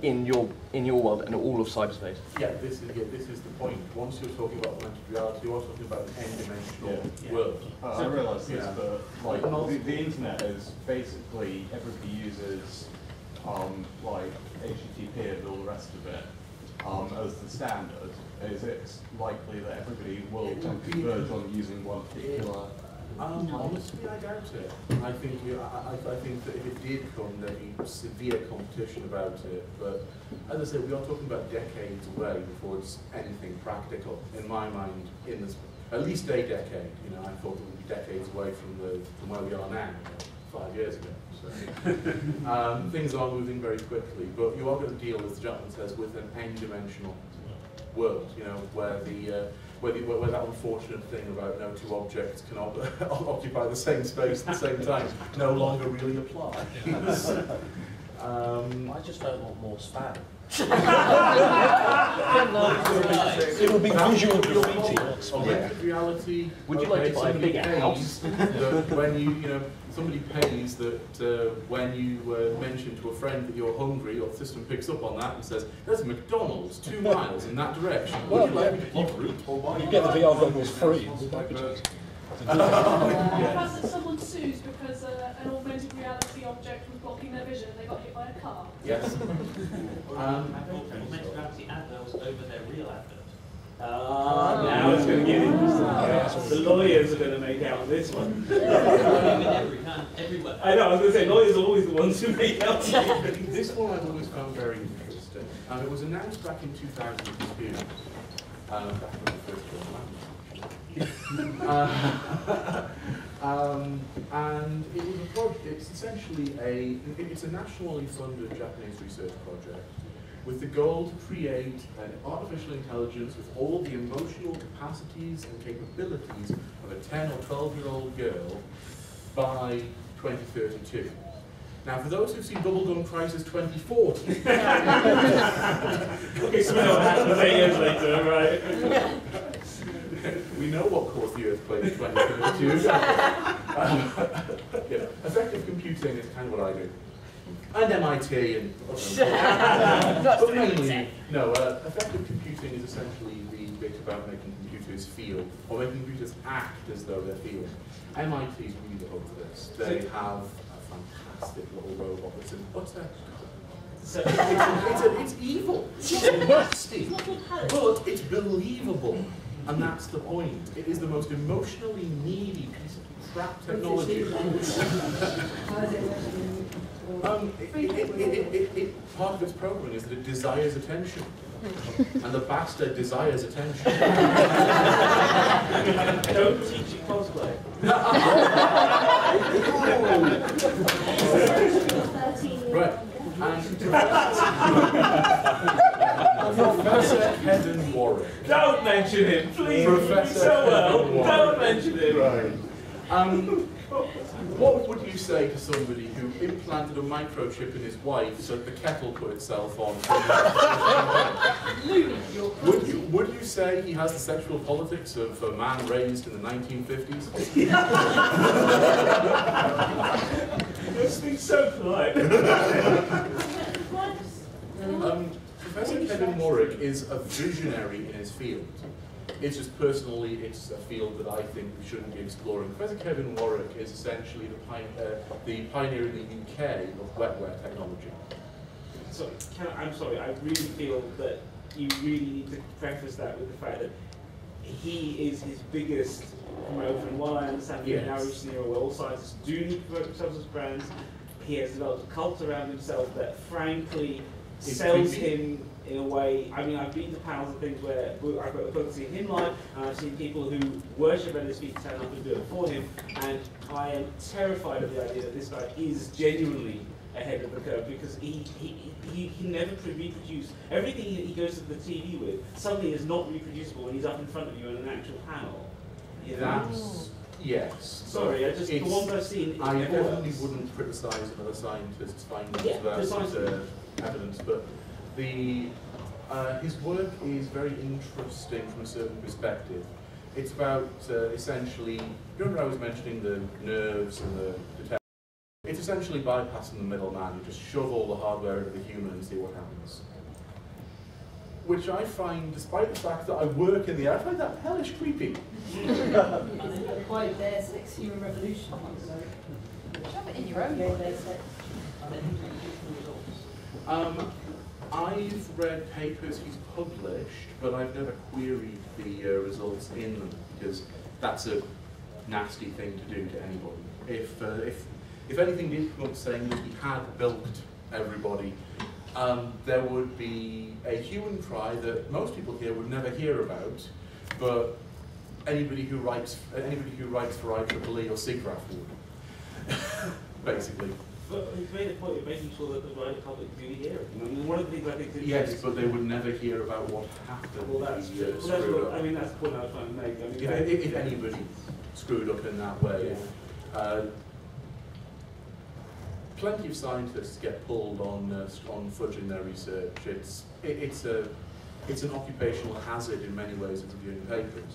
in your in your world and all of cyberspace. Yeah, this is, yeah, this is the point. Once you're talking about augmented reality, you are talking about an n-dimensional Yeah. world. I I realise this, Yeah. but like the, the internet is basically everybody uses um, like HTTP and all the rest of it um, as the standard. Is it likely that everybody will It would be- converge on using one particular? Um, honestly, I doubt it. I think I, I, I think that if it did come, there'd be severe competition about it. But as I said, we are talking about decades away before it's anything practical. In my mind, in this, at least a decade. You know, I thought it would be decades away from the from where we are now, five years ago. So um, things are moving very quickly. But you are going to deal, as the gentleman says, with an n-dimensional world. You know, where the uh, where, the, where that unfortunate thing about no two objects can occupy the same space at the same time no longer really applies. um, I just don't want more spam. It will be visual graffiti. Augmented reality. Would you like to buy a somebody bigger pays house? that when you, you know, somebody pays that uh, when you uh, mention to a friend that you're hungry, your system picks up on that and says, "There's a McDonald's two miles in that direction. Well, you like me yeah, to route You get the VR goggles free. The fact that someone sues because uh, an augmented reality object was blocking their vision and they got hit by a car. Yes. Um, augmented reality advert was over their real advert. Ah, now it's going to get interesting. The lawyers are going to make out on this one. Everywhere. I know, I was going to say, lawyers are always the ones who make out. this one I've always found very interesting. Um, it was announced back in 2002, um, back when the first one landed. uh, um, and it was a project, it's essentially a, it's a nationally funded Japanese research project with the goal to create an artificial intelligence with all the emotional capacities and capabilities of a 10 or 12 year old girl by 2032. Now, for those who've seen Bubblegum Crisis 2040, Okay, so we know what eight years later, right? We know what caused the earthquake in 2032. um, yeah, affective computing is kind of what I do. And MIT and but mainly, no, uh, affective computing is essentially the bit about making computers feel, or making computers act as though they're feeling. MIT is really the hub for this. They have a fantastic little robot that's in utter it's, it's, a, it's evil. It's nasty. But it's believable. And that's the point. It is the most emotionally needy piece of crap technology. um, it, it, it, it, it, it, part of its programming is that it desires attention. and the bastard desires attention. Don't teach it cosplay. right. And Professor Kevin Warwick. Don't mention him, please. Professor so well. Don't mention him. Right. Um, what would you say to somebody who implanted a microchip in his wife so that the kettle put itself on? would you would you say he has the sexual politics of a man raised in the 1950s? This thing's so polite. um, Professor Kevin Warwick is a visionary in his field. It's just personally, it's a field that I think we shouldn't be exploring. Professor Kevin Warwick is essentially the, pi uh, the pioneer in the UK of wetware technology. Sorry, can I'm sorry. I really feel that you really need to preface that with the fact that he is his biggest promoter. And while I understand Yes. now reaching the era where all scientists do need to promote themselves as brands, he has developed a cult around himself that frankly sells him in a way. I mean, I've been to panels and things where I've got seen him live, and I've seen people who worship Ellis Speak stand up and do it for him, and I am terrified of the idea that this guy is genuinely ahead of the curve because he he, he, he never could reproduce everything he he goes to the TV with suddenly is not reproducible when he's up in front of you in an actual panel. You know? That's yes. Sorry, I just the ones I've seen. I definitely wouldn't criticise another scientist's findings Yeah, uh, evidence, but the uh, his work is very interesting from a certain perspective. It's about uh, essentially, remember I was mentioning the nerves and the detectors? It's essentially bypassing the middleman. You just shove all the hardware into the human and see what happens. Which I find, despite the fact that I work in the, I find that hellish creepy. Quite Deus Ex Human Revolution. Shove it in your own body. Um, I've read papers he's published, but I've never queried the uh, results in them because that's a nasty thing to do to anybody. If uh, if if anything did come up saying that he had bilked everybody, um, there would be a hue and cry that most people here would never hear about, but anybody who writes anybody who writes for IEEE or SIGGRAPH would, basically. But he's made a point of making sure that the wider public do hear it. I mean, one of the things I think is Yes, but they would never hear about what happened. Well, that's, uh, well, that's what, I mean, that's the point I was trying to make. I mean, If, if, if anybody screwed up in that way, uh, plenty of scientists get pulled on uh, st- on fudging their research. It's it, it's a it's an occupational hazard in many ways of reviewing papers.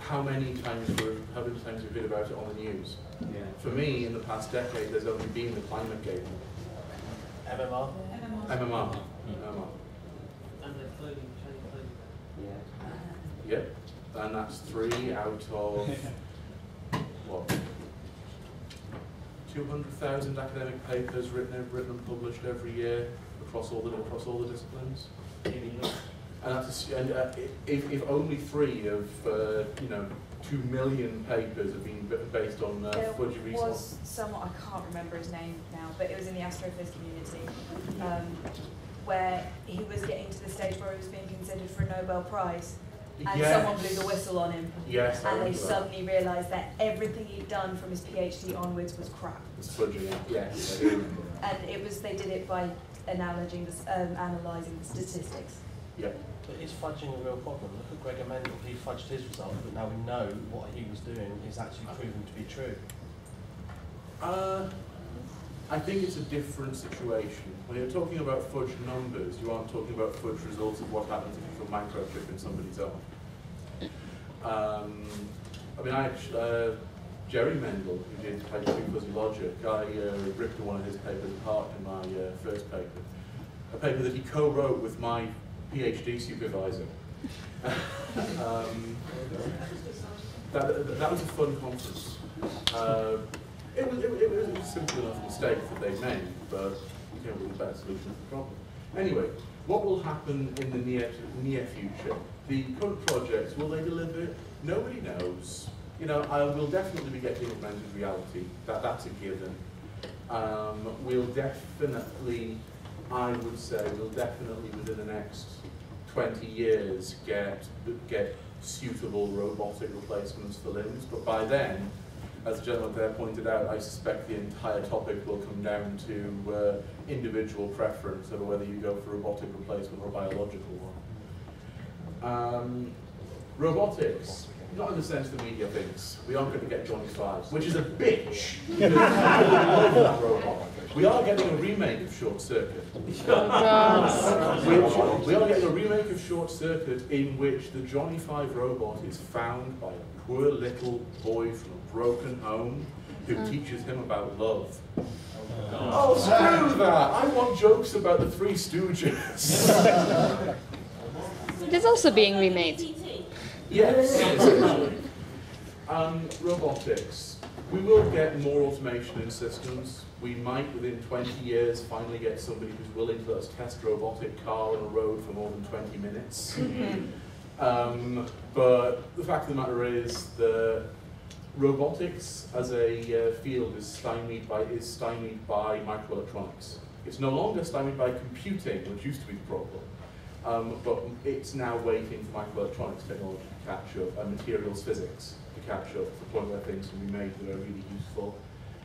How many times were how many times we've you heard about it on the news? Yeah. For me, in the past decade, there's only been the climate gate. MMR? MMR. MMR. Hmm. And they're clothing, training. Yep, and that's three out of what? Two hundred thousand academic papers written, written and published every year across all the across all the disciplines. And uh, if, if only three of uh, you know two million papers have been based on uh, There research. was someone, I can't remember his name now, but it was in the astrophysics community, um, where he was getting to the stage where he was being considered for a Nobel Prize. And Yes. someone blew the whistle on him. Yes, And they that. suddenly realised that everything he'd done from his PhD onwards was crap. It's fudgy, yes, I do remember that. And it was, they did it by analysing the, um, analysing the statistics. Yep. But is fudging a real problem? Look at Gregor Mendel, he fudged his result, but now we know what he was doing is actually proven to be true. Uh, I think it's a different situation. When you're talking about fudge numbers, you aren't talking about fudge results of what happens if you put a microchip in somebody's arm. Um, I mean, I actually, uh, Jerry Mendel, who did Hydrogen Fuzzy Logic, I uh, ripped one of his papers apart in my uh, first paper. A paper that he co-wrote with my PhD supervisor. um, that, that was a fun conference. Uh, it was, it, it was a simple enough mistake that they made, but you came up with a better solution to the problem. Anyway, what will happen in the near near future? The current projects, will they deliver? Nobody knows. You know, I will definitely be getting augmented reality. That that's a given. Um, we'll definitely, I would say, we'll definitely within the next 20 years get get suitable robotic replacements for limbs. But by then, as the gentleman there pointed out, I suspect the entire topic will come down to uh, individual preference over whether you go for a robotic replacement or a biological one. Um, robotics, not in the sense the media thinks. We aren't going to get Johnny Five, which is a bitch. Because people love that robot. We are getting a remake of Short Circuit. which, we are getting a remake of Short Circuit in which the Johnny Five robot is found by a poor little boy from a broken home who Mm. teaches him about love. Oh, screw that! I want jokes about the Three Stooges. It is also being remade. Yes. Um, robotics. We will get more automation in systems. We might, within 20 years, finally get somebody who's willing to let us test a robotic car on a road for more than 20 minutes. Um, but the fact of the matter is that robotics as a uh, field is stymied by is stymied by microelectronics. It's no longer stymied by computing, which used to be the problem. Um, but it's now waiting for microelectronics technology to catch up and materials physics to catch up to the point where things can be made that are really useful.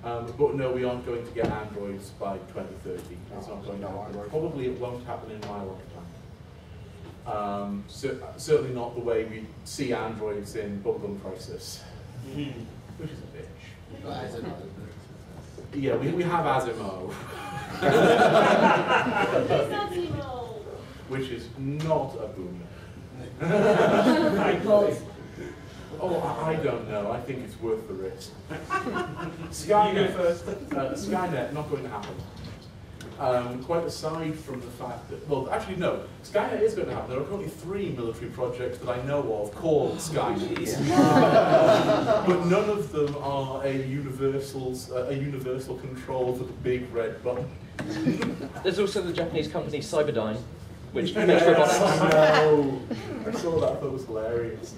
Um, but no, we aren't going to get androids by 2030. It's not going to happen. Probably it won't happen in my lifetime. Um, cer- certainly not the way we see androids in Bubblegum Crisis, which is a bitch. Yeah, we, we have Asimov. Which is not a boomer. oh, I, I don't know. I think it's worth the risk. Skynet first. Uh, Skynet, not going to happen. Um, quite aside from the fact that, well, actually no, Skynet is going to happen. There are currently three military projects that I know of called Skynet, but none of them are a universal, uh, a universal control for the big red button. There's also the Japanese company Cyberdyne, which makes robotics. no, I saw that. I thought it was hilarious.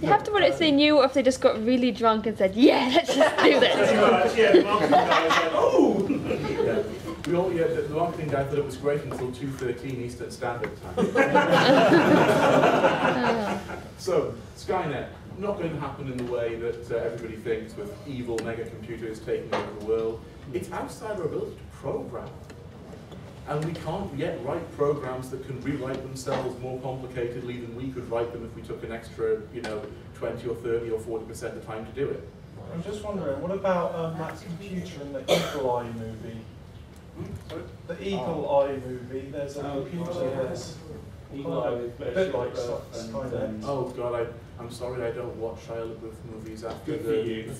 You have to wonder if they knew or if they just got really drunk and said, yeah, let's just do this. Yeah. We all, yeah, the, the marketing guy thought it was great until 2.13 Eastern Standard Time. so, Skynet, not going to happen in the way that uh, everybody thinks with evil mega computers taking over the world. It's outside our ability to program. And we can't yet write programs that can rewrite themselves more complicatedly than we could write them if we took an extra, you know, 20 or 30 or 40% of the time to do it. I'm just wondering, what about um, that computer in the Eagle Eye movie? The Eagle Eye movie, there's a Oh, computer yeah. that's Eagle Eye with a bit like Flesh Sky- and, Skynet. um, Oh God, I, I'm sorry I don't watch Shia LaBeouf movies after Good for the, you.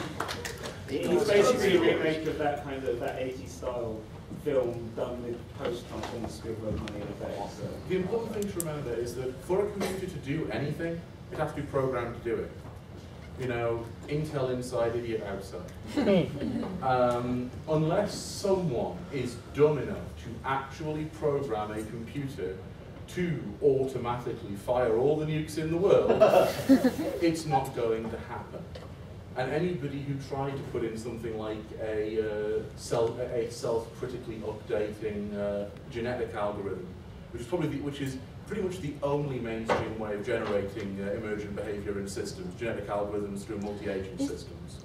the first. It's basically a remake of that kind of that 80s style film done with post-Transformers Spielberg money and effects. So. The important thing to remember is that for a computer to do anything, it has to be programmed to do it. You know, Intel inside, idiot outside. um, unless someone is dumb enough to actually program a computer to automatically fire all the nukes in the world, it's not going to happen. And anybody who tried to put in something like a, uh, self, a self-critically updating uh, genetic algorithm, which is probably the, which is pretty much the only mainstream way of generating uh, emergent behavior in systems, genetic algorithms through multi-agent systems.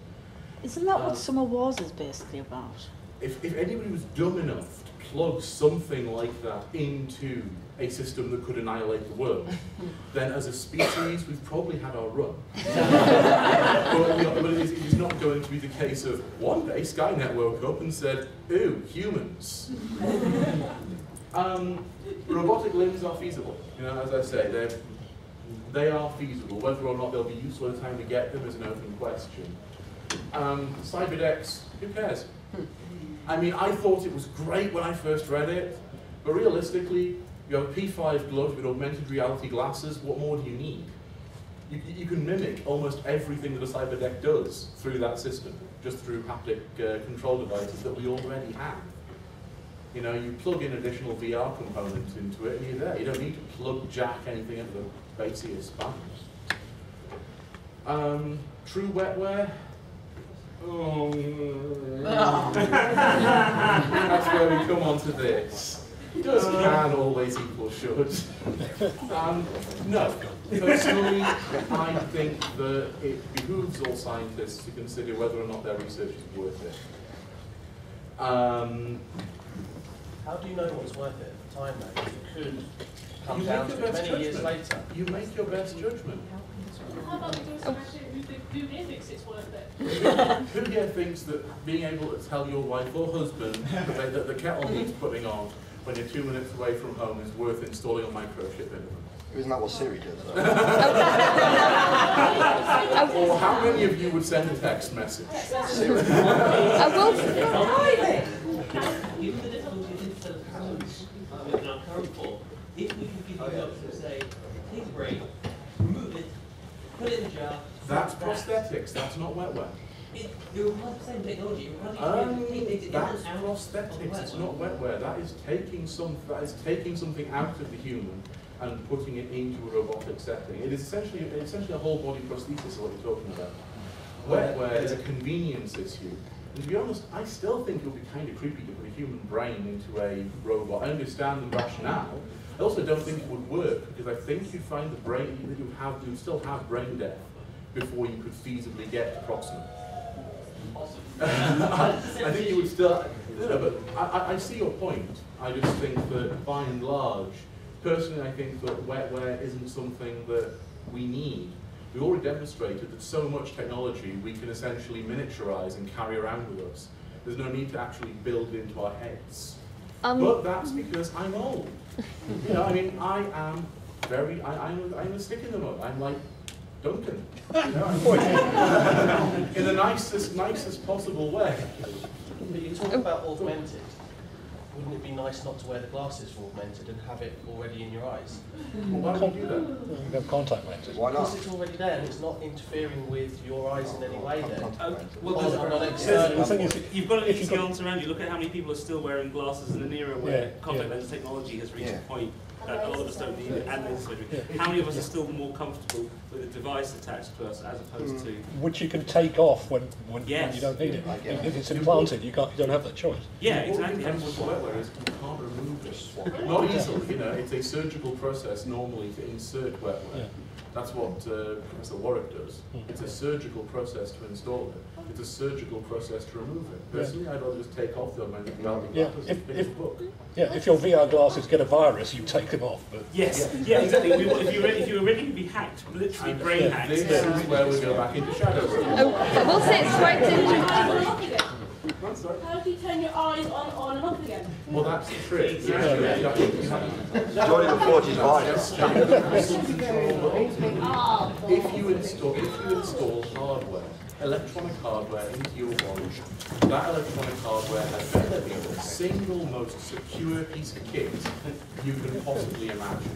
Isn't that Um, what Summer Wars is basically about? If, if anybody was dumb enough to plug something like that into a system that could annihilate the world, then as a species, we've probably had our run. but but it is, it is not going to be the case of one day Skynet woke up and said, ooh, humans. um, robotic limbs are feasible. You know, as I say, they're, they are feasible. Whether or not they'll be useful in time to get them is an open question. Um, Cyberdecks, who cares? I mean, I thought it was great when I first read it, but realistically, you have a P5 glove with augmented reality glasses, what more do you need? You, you can mimic almost everything that a cyberdeck does through that system, just through haptic uh, control devices that we already have. You know, you plug in additional VR components into it and you're there. You don't need to plug jack anything into the basiest spans. Um, true wetware. Oh, that's where we come on to this. Does can always equal should? Um, no. Personally, I think that it behooves all scientists to consider whether or not their research is worth it. Um, How do you know what's worth it at the time though? 'Cause It could come you down make to your it best many years judgment. later. You make your best judgment. How about we do some actually, who, think- who thinks it's worth it? Who here thinks that being able to tell your wife or husband that the kettle needs putting on when you're two minutes away from home is worth installing a microchip in them? Isn't that what Siri does? or how many of you would send a text message? I will. Given the difficulty of digital phones uh, in our current if we can give you the option to say, take a break, remove it, put it in the jar. That's prosthetics, that's not wetware. It, it requires the same technology. You to Um, be able to take things in that's prosthetics, it's not wetware. That is taking some, that is taking something out of the human and putting it into a robotic setting. It is essentially, essentially a whole body prosthesis is what you're talking about. Wetware is a convenience issue. And to be honest, I still think it would be kind of creepy to put a human brain into a robot. I understand the rationale. I also don't think it would work because I think you'd find the brain, that you have, you'd still have brain death before you could feasibly get to proximate. I, I think you would still, no, but I, I- see your point. I just think that by and large, personally, I think that wetware isn't something that we need. We already demonstrated that so much technology we can essentially miniaturize and carry around with us. There's no need to actually build it into our heads. Um, but that's because I'm old. you know, I mean, I am very, I, I'm, I'm a stick in the mud. I'm like Duncan. You know, I'm- in the nicest, nicest possible way. But you talk about augmented. Wouldn't it be nice not to wear the glasses for augmented and have it already in your eyes? Well, why would you do that? You have contact lenses. Why not? Because it's already there and it's not interfering with your eyes in any way then. Um, well, On- there's- on an there's- external- I think if you- you've got an if you've easy answer around you. Look at how many people are still wearing glasses in an era where Yeah, contact yeah. lens technology has reached Yeah. a point that a lot of us don't need it and laser surgery. How many of us are still more comfortable with a device attached to us as opposed to mm. Which you can take off when, when, when you don't need it. I get. If it's implanted, you can't, you don't have that choice. Yeah, What exactly. comes with wetware is you can't remove it. Not easily, you know, it's a surgical process normally to insert wetware. Yeah. That's what uh, Professor Warwick does. It's a surgical process to install it. It's a surgical process to remove it. Personally, I'd rather just take off the augmented reality Yeah, glasses if- and finish if- the book. Yeah, if your VR glasses get a virus, you take them off. But Yes, yeah, exactly. We, if you're ready, if you're ready to be hacked, literally And brain hacked. This is where we go back into shadow work. Oh, I will say it's quite interesting. How do you turn your eyes on, on and off again? Well, that's the trick. You actually- you actually- Johnny the Forge's virus. If you install, if you install hardware, electronic hardware into your watch, that electronic hardware has got to be the single most secure piece of kit you can possibly imagine.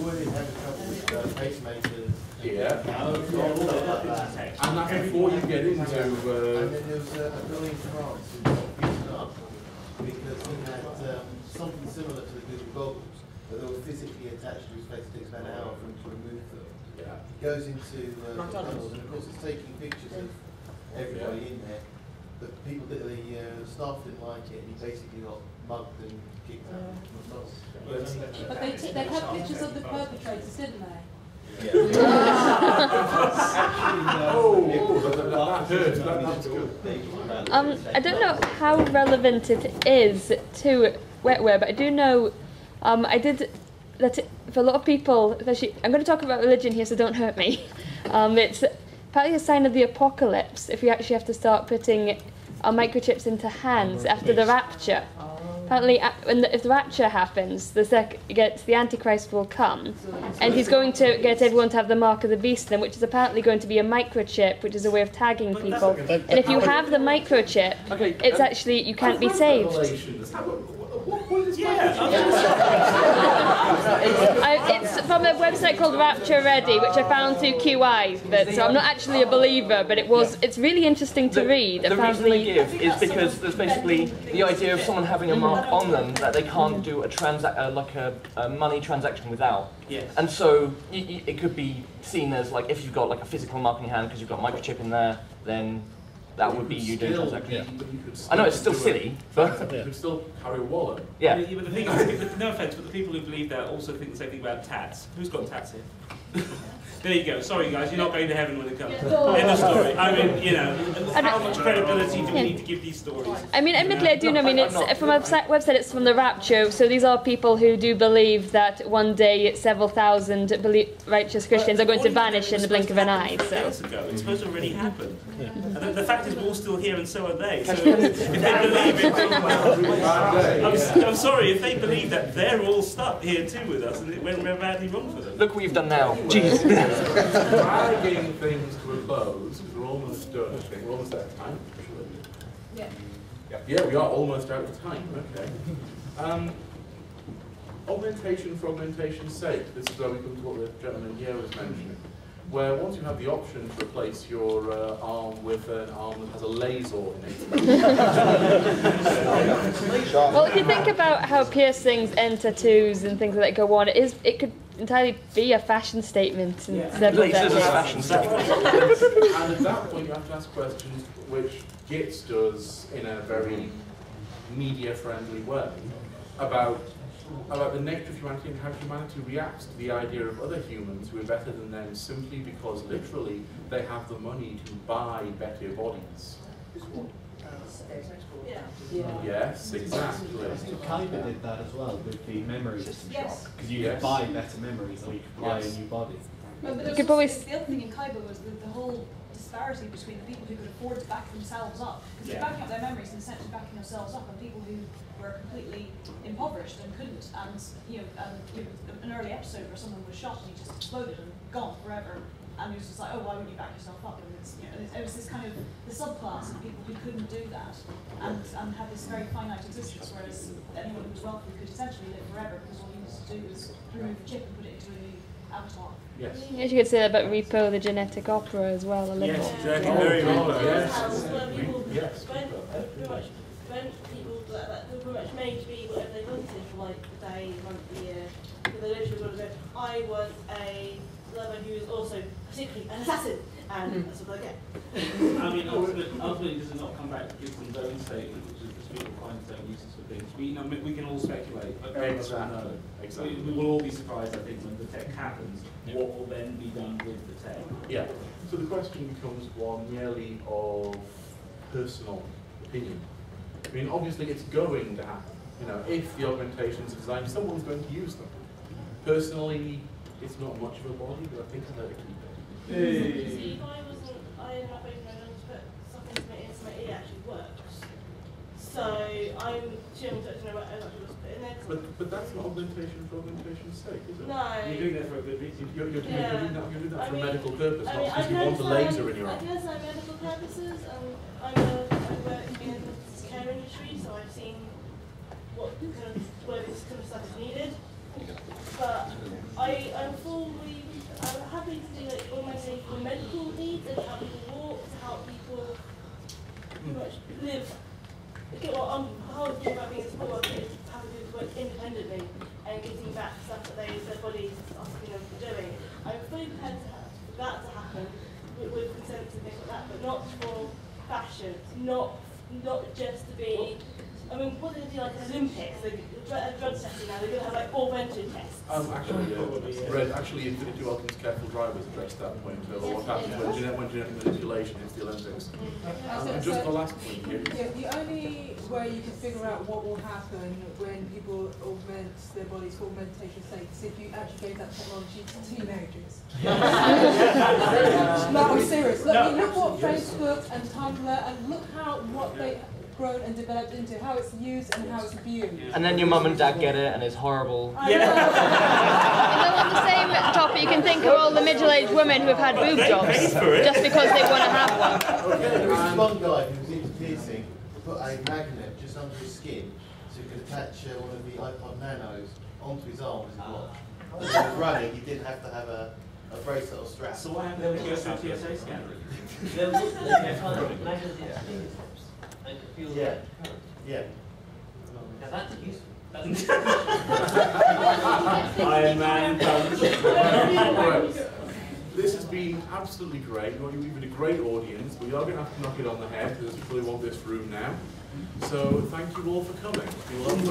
Would have trouble with uh, pacemakers. Yeah. And And that's before you get into, And uh, then there was a, a guy in France who got beaten up because he had um, something similar to the Google goggles, but they were physically attached to his face. It takes about an hour for him to remove them. yeah. He goes into uh, the tunnels, and of course it's taking pictures of everybody in there. The people that the uh, staff didn't like it, and he basically got mugged and kicked out. of the tunnels. But they, t- they had pictures of the perpetrators, didn't they? Um, I don't know how relevant it is to wetware, but I do know um, I did that it, for a lot of people, especially I'm going to talk about religion here, so don't hurt me. Um, it's partly a sign of the apocalypse if we actually have to start putting our microchips into hands after the rapture. Apparently, uh, when the, if the rapture happens, the sec gets the Antichrist will come, and he's going to get everyone to have the mark of the beast, then, which is apparently going to be a microchip, which is a way of tagging people. And if you have the microchip, it's actually you can't be saved. I, it's from a website called Rapture Ready, which I found through QI. But so I'm not actually a believer, but it was it's really interesting to read. The reason Apparently, they give is because there's basically the idea of someone having a mark on them that they can't do a transac- uh, like a, a money transaction without. Yes. And so y- y- it could be seen as like if you've got like a physical mark in your hand because you've got a microchip in there, then that would be you doing Still transaction. be- but you could I know it's still silly, but You could still carry a wallet. Yeah. But the thing is, but no offence, but the people who believe that also think the same thing about tats. Who's got tats here? There you go. Sorry, guys, you're not going to heaven when it comes. End of story. I mean, you know, how much credibility do we need to give these stories? I mean, admittedly, I do know. I mean, it's from a website, website. It's from the Rapture. So these are people who do believe that one day several thousand belie- righteous Christians are going to vanish in the blink of an eye. So. Years ago, it's supposed to already happen. And the, the fact is, we're all still here, and so are they. So if they believe it, I'm, s- I'm sorry if they believe that they're all stuck here too with us, and it went badly wrong for them. Look what you've done now. Jeez. Dragging things to a close, because we're almost done, I think. We're almost out of time, actually. Yeah. Yeah, yeah, we are almost out of time, okay. Um, augmentation for augmentation's sake, this is where we come to what the gentleman here was mentioning, where once you have the option to replace your uh, arm with an arm that has a laser in it. Well, if you think about how piercings and tattoos and things like that go on, it is it could entirely be a fashion statement in several Lasers as decades. fashion statement. and at that point, you have to ask questions which GITS does in a very media-friendly way about about the nature of humanity and how humanity reacts to the idea of other humans who are better than them simply because literally they have the money to buy better bodies. Yeah. Yes, exactly. Kaiba did that as well with the memory system Yes. shock. Because you Yes. could buy better memories or you could buy Yes. a new body. No, but You could was probably also- the other thing in Kaiba was the, the whole disparity between the people who could afford to back themselves up. Because Yeah. they're backing up their memories and essentially backing themselves up, and people who were completely impoverished and couldn't. And you know, and, you know, an early episode where someone was shot and he just exploded and gone forever. And it was just like, oh, why would you back yourself up? And it's, you know, it, it was this kind of the subclass of people who couldn't do that and, and had this very finite existence, whereas anyone who was wealthy could essentially live forever because all he needs to do is remove the chip and put it into a new avatar. Yes. Yes, you could say that about Repo, the genetic opera, as well. A little. Yes, exactly. Oh, Very God, well. yes. Where people, Yes. when, pretty much, when people that, that were pretty much made to be whatever they wanted for like the day, month, the year, but they literally got to go, I want a lover who is also particularly an assassin, and that's what I get. I mean, ultimately, ultimately, does it not come back to Gibson's own statement, which is that people find certain uses for things? We, you know, we can all speculate, but none of us will know. Exactly, exactly. We, we will all be surprised, I think, when the tech happens, what will then be done with the tech. Yeah. So the question becomes one merely of personal opinion. I mean, obviously it's going to happen. You know, if the augmentations are designed, someone's going to use them. Personally, it's not much of a body, but I think I'd like to keep it. See, if I wasn't, I ended up opening my nose, but something to my ear, so my ear actually works. So I'm too young to know what else I was put in there. 'cause- But, but that's not augmentation for augmentation's sake, is it? No. You're doing that for a good reason. You're, you're, Yeah. you're doing that, you're doing that I for mean- medical purpose, I not mean, I because you can want a laser in your I arm. can understand medical purposes. Um, I'm a, I work in the care industry, so I've seen what kind of where this kind of stuff is needed. But I, I'm fully, I'm happy to do like augmentation for medical needs and how people walk, to help people pretty much live. Okay, well, um, whole thing about being a sport worker is having people work independently and getting back stuff that they, their bodies are them know, doing. I'm fully prepared to have that to happen with, with consent and things like that, but not for fashion, not not just to be. I mean, what do they do like an Olympics? Like drug, drug testing now, they're going to have like augmented tests. Um, actually, uh, Red, actually, Infinity Welcome's Careful Drivers addressed that point of what happens when genetic, when genetic manipulation is the Olympics. Um, and just the last point here. Yeah, the only way you can figure out what will happen when people augment their bodies for augmentation sake is if you actually gave that technology to teenagers. no, I'm serious. Look, No. you look what Facebook and Tumblr and look how what they grown and developed into, how it's used and how it's abused. And then your mum and dad get it, and it's horrible. And then on the same topic, you can think of all the middle-aged women who have had boob jobs just because they want to have one. There was one guy who was into piercing, put a magnet just under his skin so he could attach uh, one of the iPod Nanos onto his arm as a watch. when he was running, he didn't have to have a, a bracelet or strap. So what happened when he goes through TSA scanner? They'll look at of measure the fingertips and feel Yeah. the current. Yeah. Now that's useful. That's Iron Man pumps. Right. This has been absolutely great. You've been a great audience. We are going to have to knock it on the head because we who want this room now. So thank you all for coming. It's been lovely.